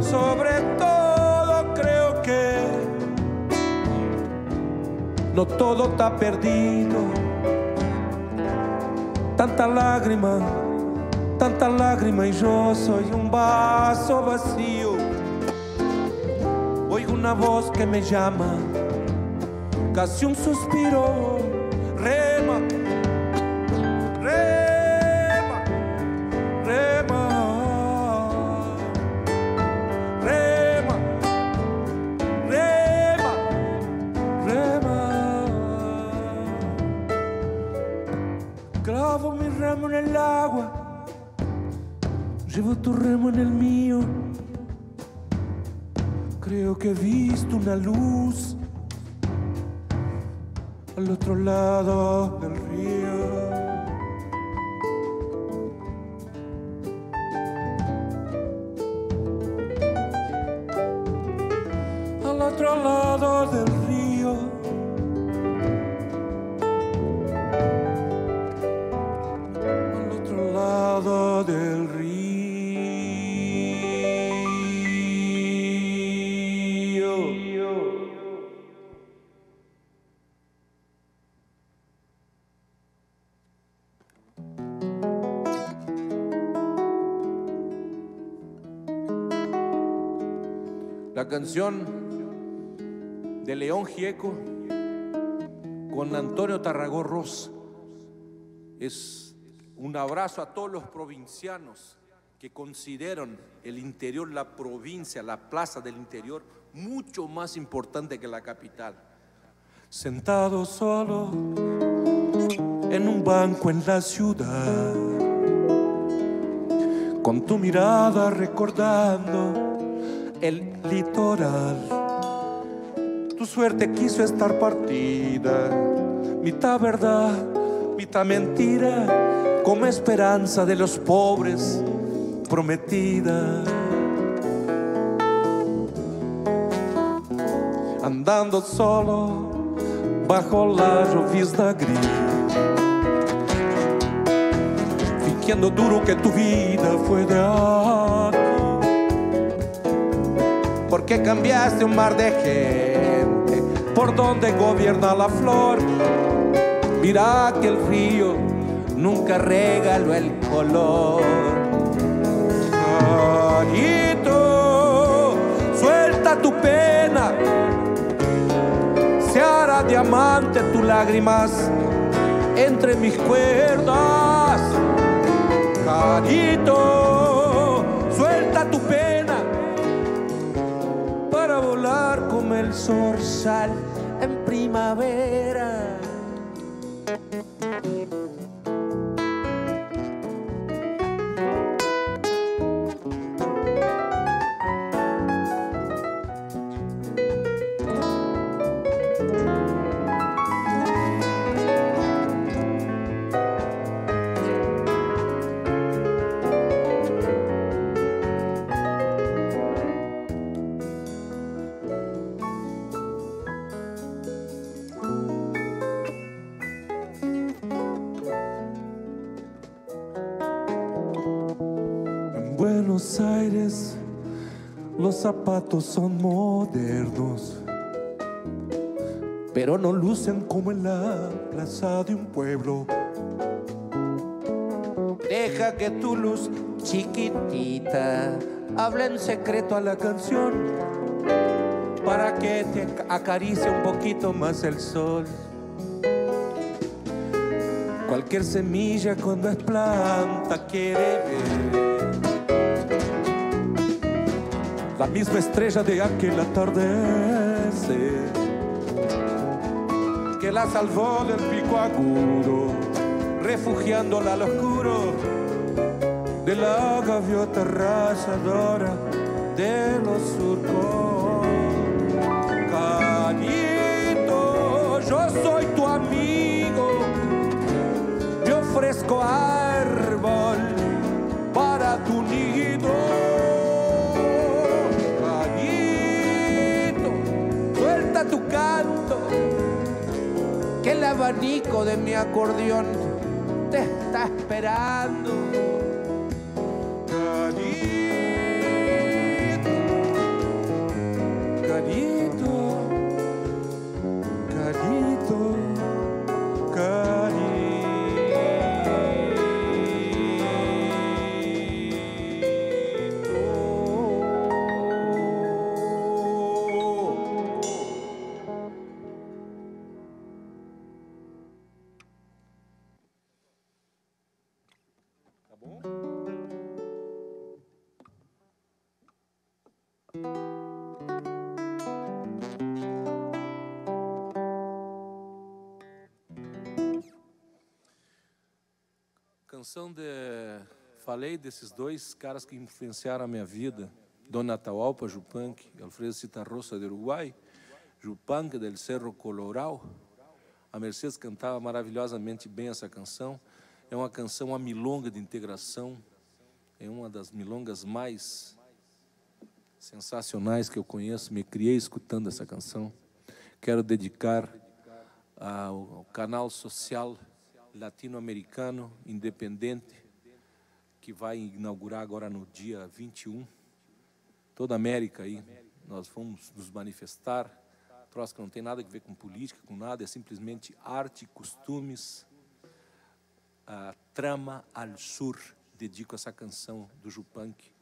Sobre todo creo que no todo está perdido. Tanta lágrima, tanta lágrima y yo soy un vaso vacío. Oigo una voz que me llama, casi un suspiro. Rema, rema, rema, rema, rema, rema. Clavo mi remo en el agua, llevo tu remo en el mío. Creo que he visto una luz al otro lado canción de León Gieco con Antonio Tarragorros es un abrazo a todos los provincianos que consideran el interior, la provincia, la plaza del interior, mucho más importante que la capital. Sentado solo en un banco en la ciudad, con tu mirada recordando el litoral. Tu suerte quiso estar partida, mitad verdad, mitad mentira, como esperanza de los pobres prometida. Andando solo bajo la llovizna gris, fingiendo duro que tu vida fue de porque cambiaste un mar de gente por donde gobierna la flor. Mira que el río nunca regaló el color. Carito, suelta tu pena, se hará diamante tus lágrimas entre mis cuerdas. Carito, el zorzal en primavera. Zapatos son modernos, pero no lucen como en la plaza de un pueblo. Deja que tu luz chiquitita hable en secreto a la canción para que te acaricie un poquito más el sol. Cualquier semilla cuando es planta quiere ver la misma estrella de aquel atardecer que la salvó del pico agudo, refugiándola al oscuro de la gaviota arrasadora de los surcos. Abanico de mi acordeón te está esperando. Canção de. Falei desses dois caras que influenciaram a minha vida: Dona Atahualpa Yupanqui, Alfredo Citarrosa de Uruguai, Yupanqui del Cerro Colorado. A Mercedes cantava maravilhosamente bem essa canção. É uma canção, uma milonga de integração. É uma das milongas mais sensacionais que eu conheço. Me criei escutando essa canção. Quero dedicar ao canal social latino-americano independente que vai inaugurar agora no dia 21. Toda a América aí, nós vamos nos manifestar. Troço que não tem nada a ver com política, com nada, é simplesmente arte, costumes, a trama al sur. Dedico essa canção do Jupanqui,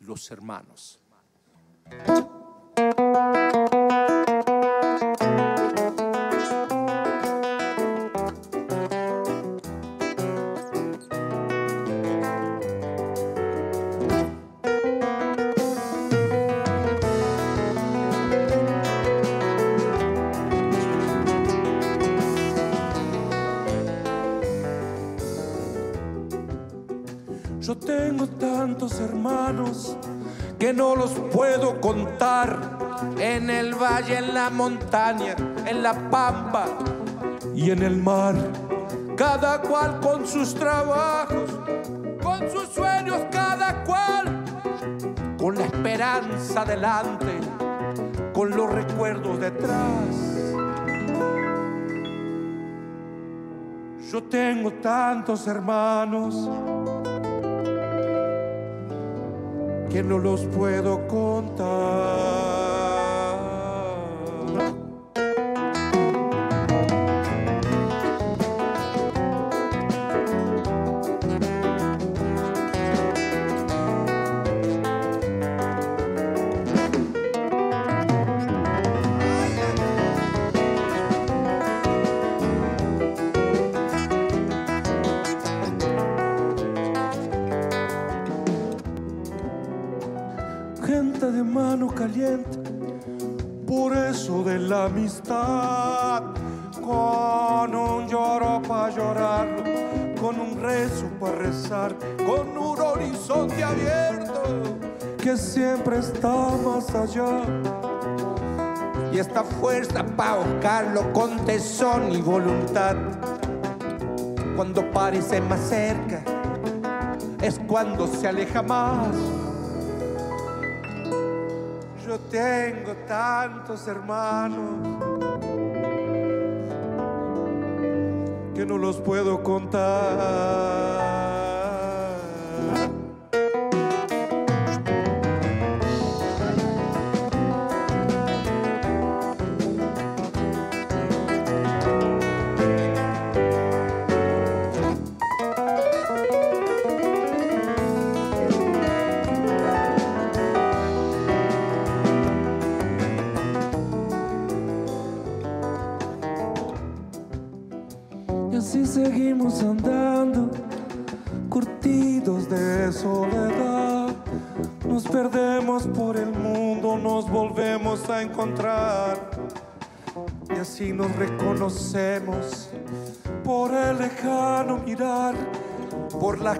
Los Hermanos. En el valle, en la montaña, en la pampa y en el mar. Cada cual con sus trabajos, con sus sueños, cada cual con la esperanza delante, con los recuerdos detrás. Yo tengo tantos hermanos que no los puedo contar. Está allá. Y esta fuerza para buscarlo con tesón y voluntad. Cuando parece más cerca, es cuando se aleja más. Yo tengo tantos hermanos que no los puedo contar.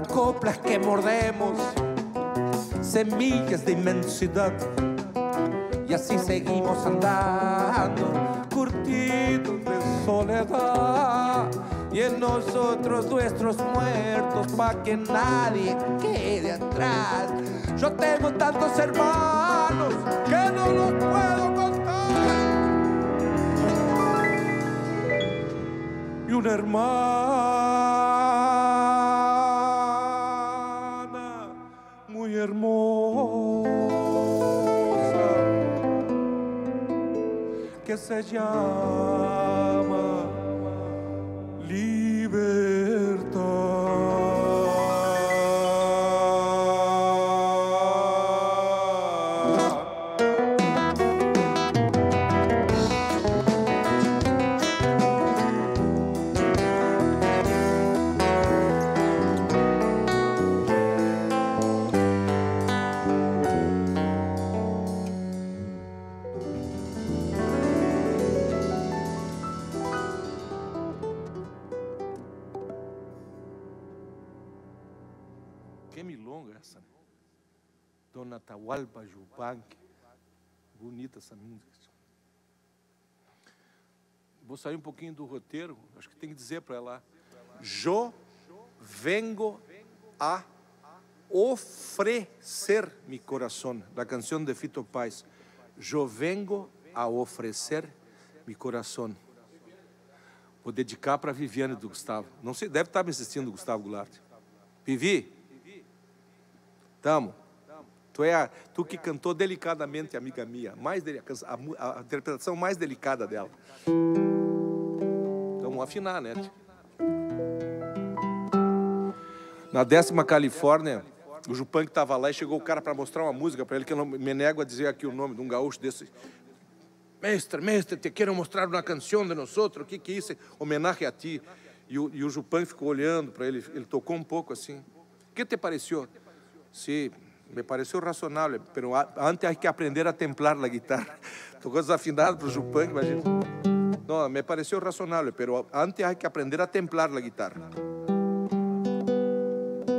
Las coplas que mordemos, semillas de inmensidad. Y así seguimos andando, curtidos de soledad. Y en nosotros nuestros muertos, pa' que nadie quede atrás. Yo tengo tantos hermanos que no los puedo contar. Y una hermana que Bonita essa música. Vou sair um pouquinho do roteiro. Acho que tem que dizer para ela. Jo vengo a ofrecer mi corazón. Da canção de Fito Paz. Jo vengo a ofrecer mi corazón. Vou dedicar para Viviane do Gustavo. Não sei, deve estar me assistindo Gustavo Goulart. Vivi, Tamo. Tu é a, tu que cantou delicadamente, amiga minha, mais deli- a, a interpretação mais delicada dela. Então vamos afinar, né? Na décima Califórnia, o Jupan que estava lá e chegou o cara para mostrar uma música para ele que eu não me nego a dizer aqui o nome de um gaúcho desse. Mestre, mestre, te quero mostrar uma canção de nós outros. O que que é isso? Homenagem a ti. E o, e o Jupan ficou olhando para ele, ele tocou um pouco assim. O que te pareceu? Sí, me razonable, pero a- antes hay que aprender a templar la guitarra. Tocó desafinado para o Jupan, imagina. No, me pareció razonable, pero antes hay que aprender a templar la guitarra.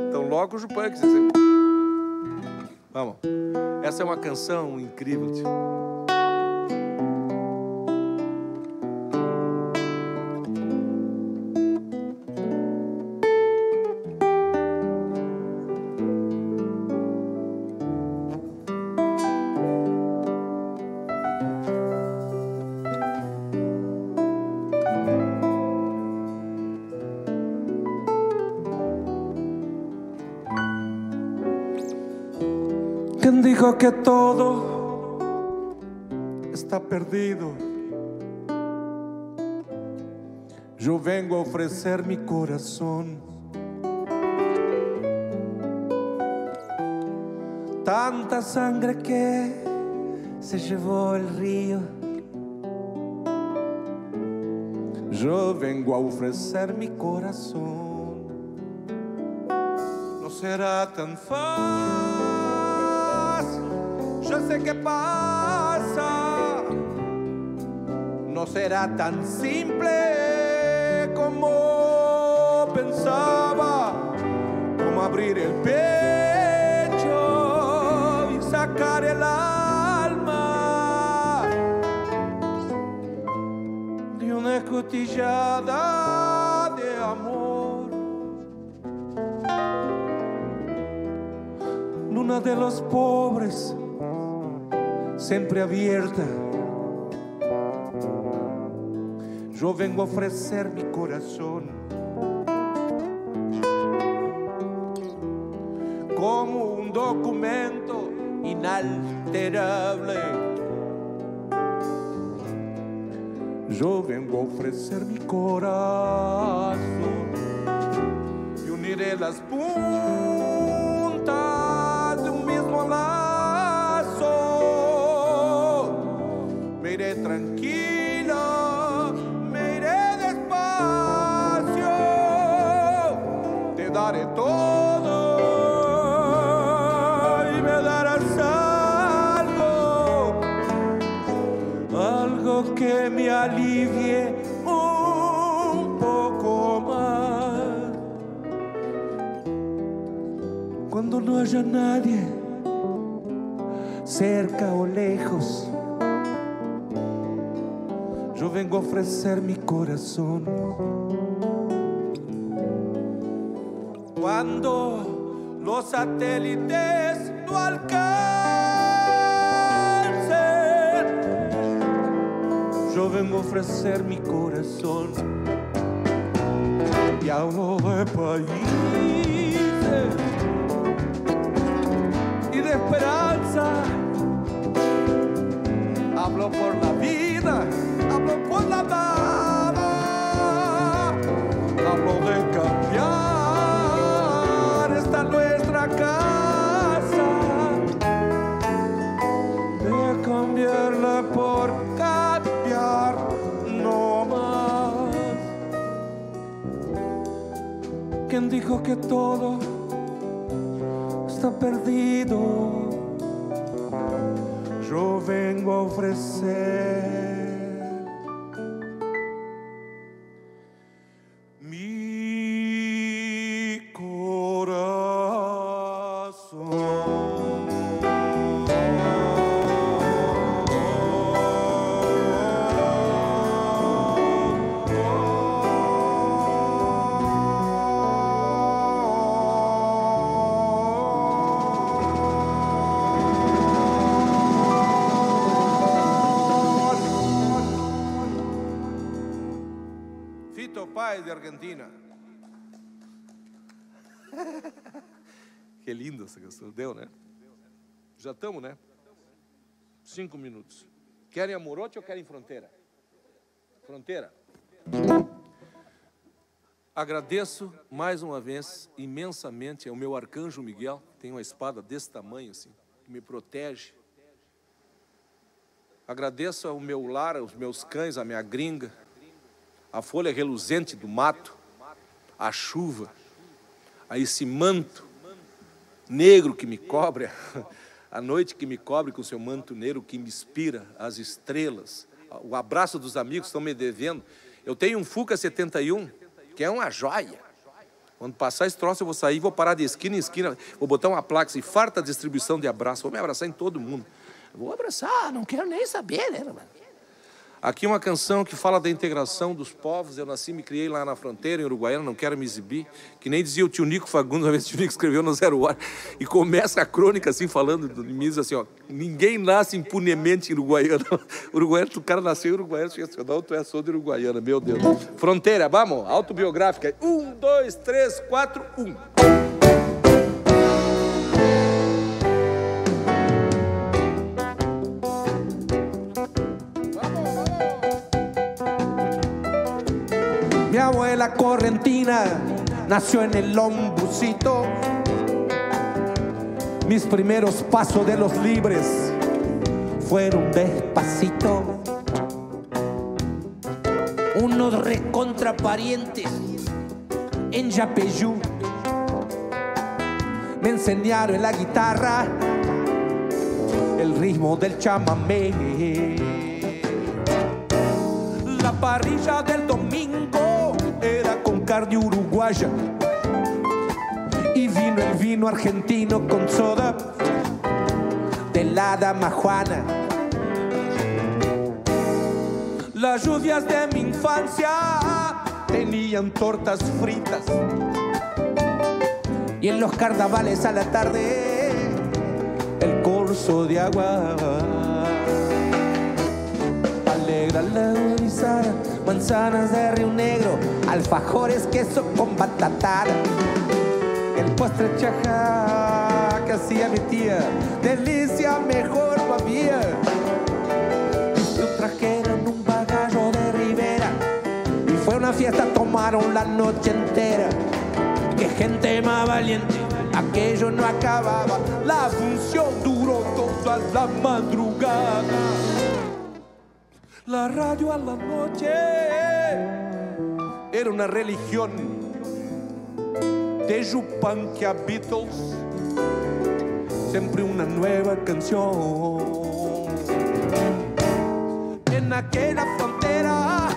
Então logo o Jupan. Vamos. Essa é uma canção incrível. tio. ¿Quién dijo que todo está perdido? Yo vengo a ofrecer mi corazón. Tanta sangre que se llevó el río. Yo vengo a ofrecer mi corazón no será tan fácil. Sé qué pasa. No será tan simple como pensaba. Como abrir el pecho y sacar el alma de una escotillada de amor. luna de los pobres, siempre abierta. Yo vengo a ofrecer mi corazón como un documento inalterable. Yo vengo a ofrecer mi corazón y uniré las puntas Cuando no haya nadie cerca o lejos, yo vengo a ofrecer mi corazón. Cuando los satélites no alcancen, yo vengo a ofrecer mi corazón. Y de países esperanza. Hablo por la vida, hablo por la nada. Hablo de cambiar esta nuestra casa. De cambiarla por cambiar no más. ¿Quién dijo que todo está perdido? Yo vengo a ofrecer Lindo essa canção. Deu, né? Já estamos, né? Cinco minutos. Querem amorote ou querem fronteira? Fronteira. Agradeço mais uma vez imensamente ao meu arcanjo Miguel, tem uma espada desse tamanho assim, que me protege. Agradeço ao meu lar, aos meus cães, à minha gringa, a folha reluzente do mato, a chuva, a esse manto negro que me cobre, a noite que me cobre com seu manto negro que me inspira, as estrelas, o abraço dos amigos estão me devendo. Eu tenho um Fuca 71, que é uma joia. Quando passar esse troço, eu vou sair, vou parar de esquina em esquina, vou botar uma placa assim, farta distribuição de abraço, vou me abraçar em todo mundo. Vou abraçar, não quero nem saber, né, mano? Aqui uma canção que fala da integração dos povos. Eu nasci, me criei lá na fronteira, em Uruguaiana, não quero me exibir. Que nem dizia o tio Nico Fagundes, uma vez o tio Nico escreveu no Zero Hora. E começa a crônica assim, falando mim, diz assim, ó. Ninguém nasce impunemente em Uruguaiana. Uruguaiana, o cara nasceu em Uruguaiana, chega assim, não, tu é só de Uruguaiana, meu Deus. Fronteira, vamos, autobiográfica. Um, dois, três, quatro, um. Abuela correntina nació en el lombucito. Mis primeros pasos de los libres fueron despacito. Unos recontraparientes en Yapeyú me enseñaron en la guitarra el ritmo del chamamé. La parrilla del domingo era con carne uruguaya. Y vino el vino argentino con soda de la dama. Las lluvias de mi infancia tenían tortas fritas. Y en los carnavales a la tarde el corso de agua. Alegra la guisara, manzanas de Río Negro, alfajores, queso con batatara. El postre chaja que hacía mi tía, delicia mejor no había. Yo trajeron un bagallo de Rivera y fue una fiesta, tomaron la noche entera. Qué gente más valiente, aquello no acababa, la función duró toda la madrugada la radio a la noche era una religión o punk a Beatles, sempre uma nova canção. En aquela fronteira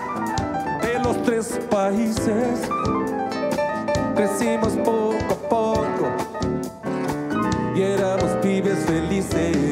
de los tres países, crecimos pouco a pouco y éramos pibes felices.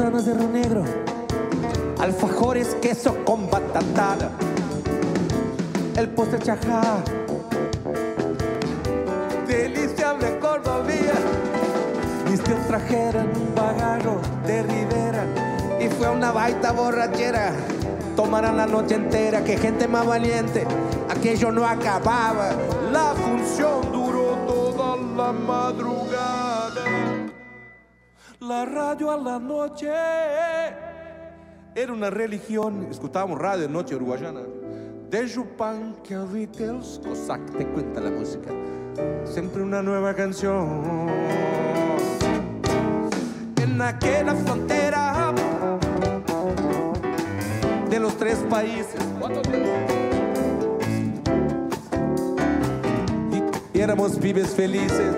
Manzanas de río negro, alfajores, queso con batatada, el postre chajá, delicia de cordovía. Viste un trajero en un bagajo de Rivera y fue una baita borrachera. Tomaron la noche entera, que gente más valiente. Aquello no acababa. La función duró toda la madrugada. Radio a la noche era una religión. Escutábamos radio de noche uruguayana. O punk a Beatles, que te cuenta la música. Siempre una nueva canción en aquella frontera de los tres países. Y, éramos pibes felices.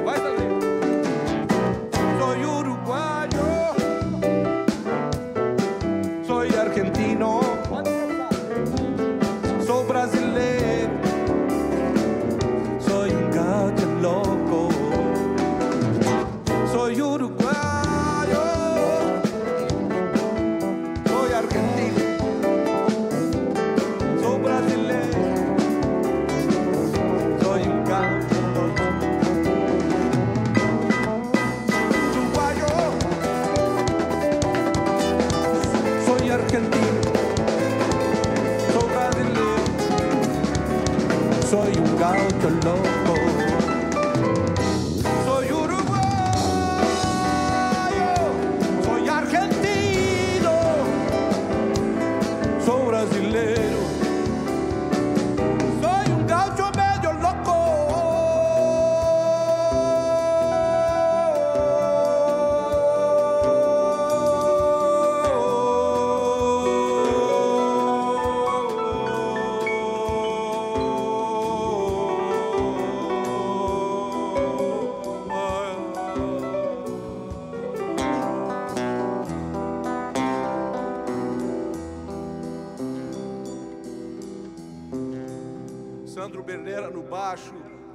you to grow.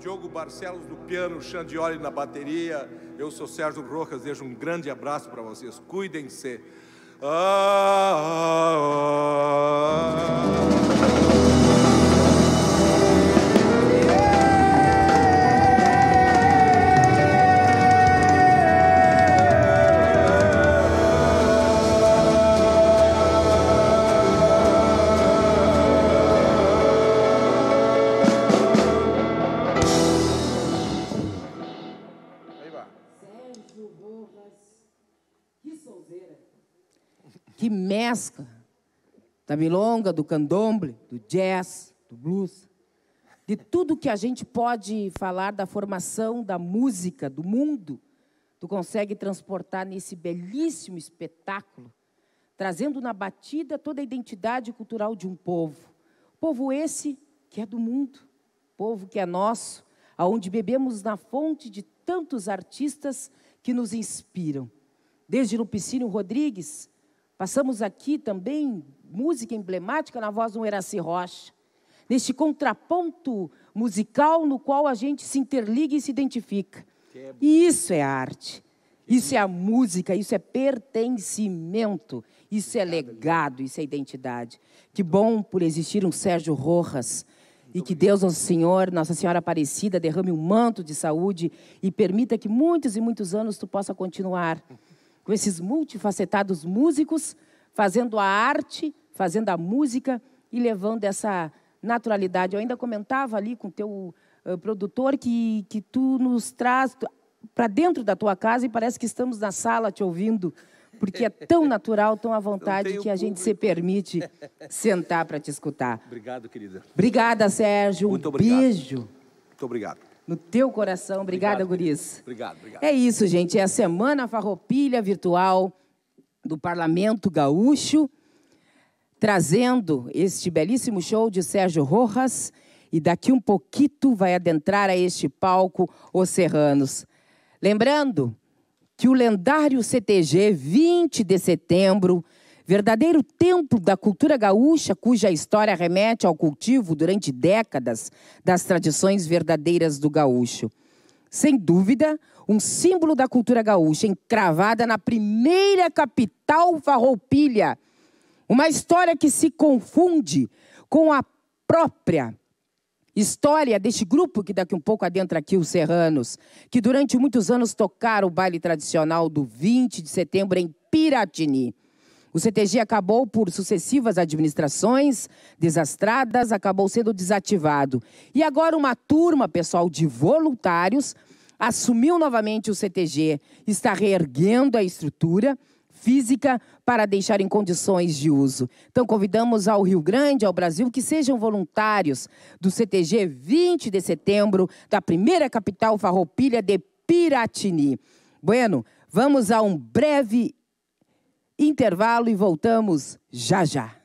Diogo Barcelos no piano, Xandioli na bateria. Eu sou Sérgio Rojas, desejo um grande abraço para vocês. Cuidem-se. Ah, ah, ah. Da milonga, do candomblé, do jazz, do blues, de tudo que a gente pode falar da formação da música do mundo, tu consegue transportar nesse belíssimo espetáculo, trazendo na batida toda a identidade cultural de um povo. Povo esse que é do mundo, povo que é nosso, aonde bebemos na fonte de tantos artistas que nos inspiram. Desde Lupicínio Rodrigues, passamos aqui também música emblemática na voz do Eraci Rocha. neste contraponto musical no qual a gente se interliga e se identifica. E isso é arte. Isso é a música, isso é pertencimento, isso é legado, isso é identidade. Que bom por existir um Sérgio Rojas. E que Deus, nosso Senhor, Nossa Senhora Aparecida, derrame um manto de saúde e permita que muitos e muitos anos tu possa continuar com esses multifacetados músicos, fazendo a arte, fazendo a música e levando essa naturalidade. Eu ainda comentava ali com o teu uh, produtor que, que tu nos traz para dentro da tua casa e parece que estamos na sala te ouvindo, porque é tão natural, tão à vontade que a gente se permite sentar para te escutar. Obrigado, querida. Obrigada, Sérgio. Muito um obrigado. beijo Muito obrigado. no teu coração. Obrigada, Obrigado. Guris. Obrigado, obrigado. É isso, gente. É a Semana Farroupilha Virtual do Parlamento Gaúcho, trazendo este belíssimo show de Sérgio Rojas. E daqui um pouquito vai adentrar a este palco os serranos. Lembrando que o lendário CTG 20 de setembro, verdadeiro templo da cultura gaúcha, cuja história remete ao cultivo durante décadas das tradições verdadeiras do gaúcho. Sem dúvida, um símbolo da cultura gaúcha, encravada na primeira capital farroupilha. Uma história que se confunde com a própria história deste grupo que daqui um pouco adentra aqui os serranos, que durante muitos anos tocaram o baile tradicional do 20 de setembro em Piratini. O CTG acabou por sucessivas administrações desastradas, acabou sendo desativado. E agora uma turma, pessoal, de voluntários assumiu novamente o CTG, está reerguendo a estrutura física para deixar em condições de uso. Então, convidamos ao Rio Grande, ao Brasil, que sejam voluntários do CTG 20 de setembro, da primeira capital farroupilha de Piratini. Bueno, vamos a um breve intervalo e voltamos já já.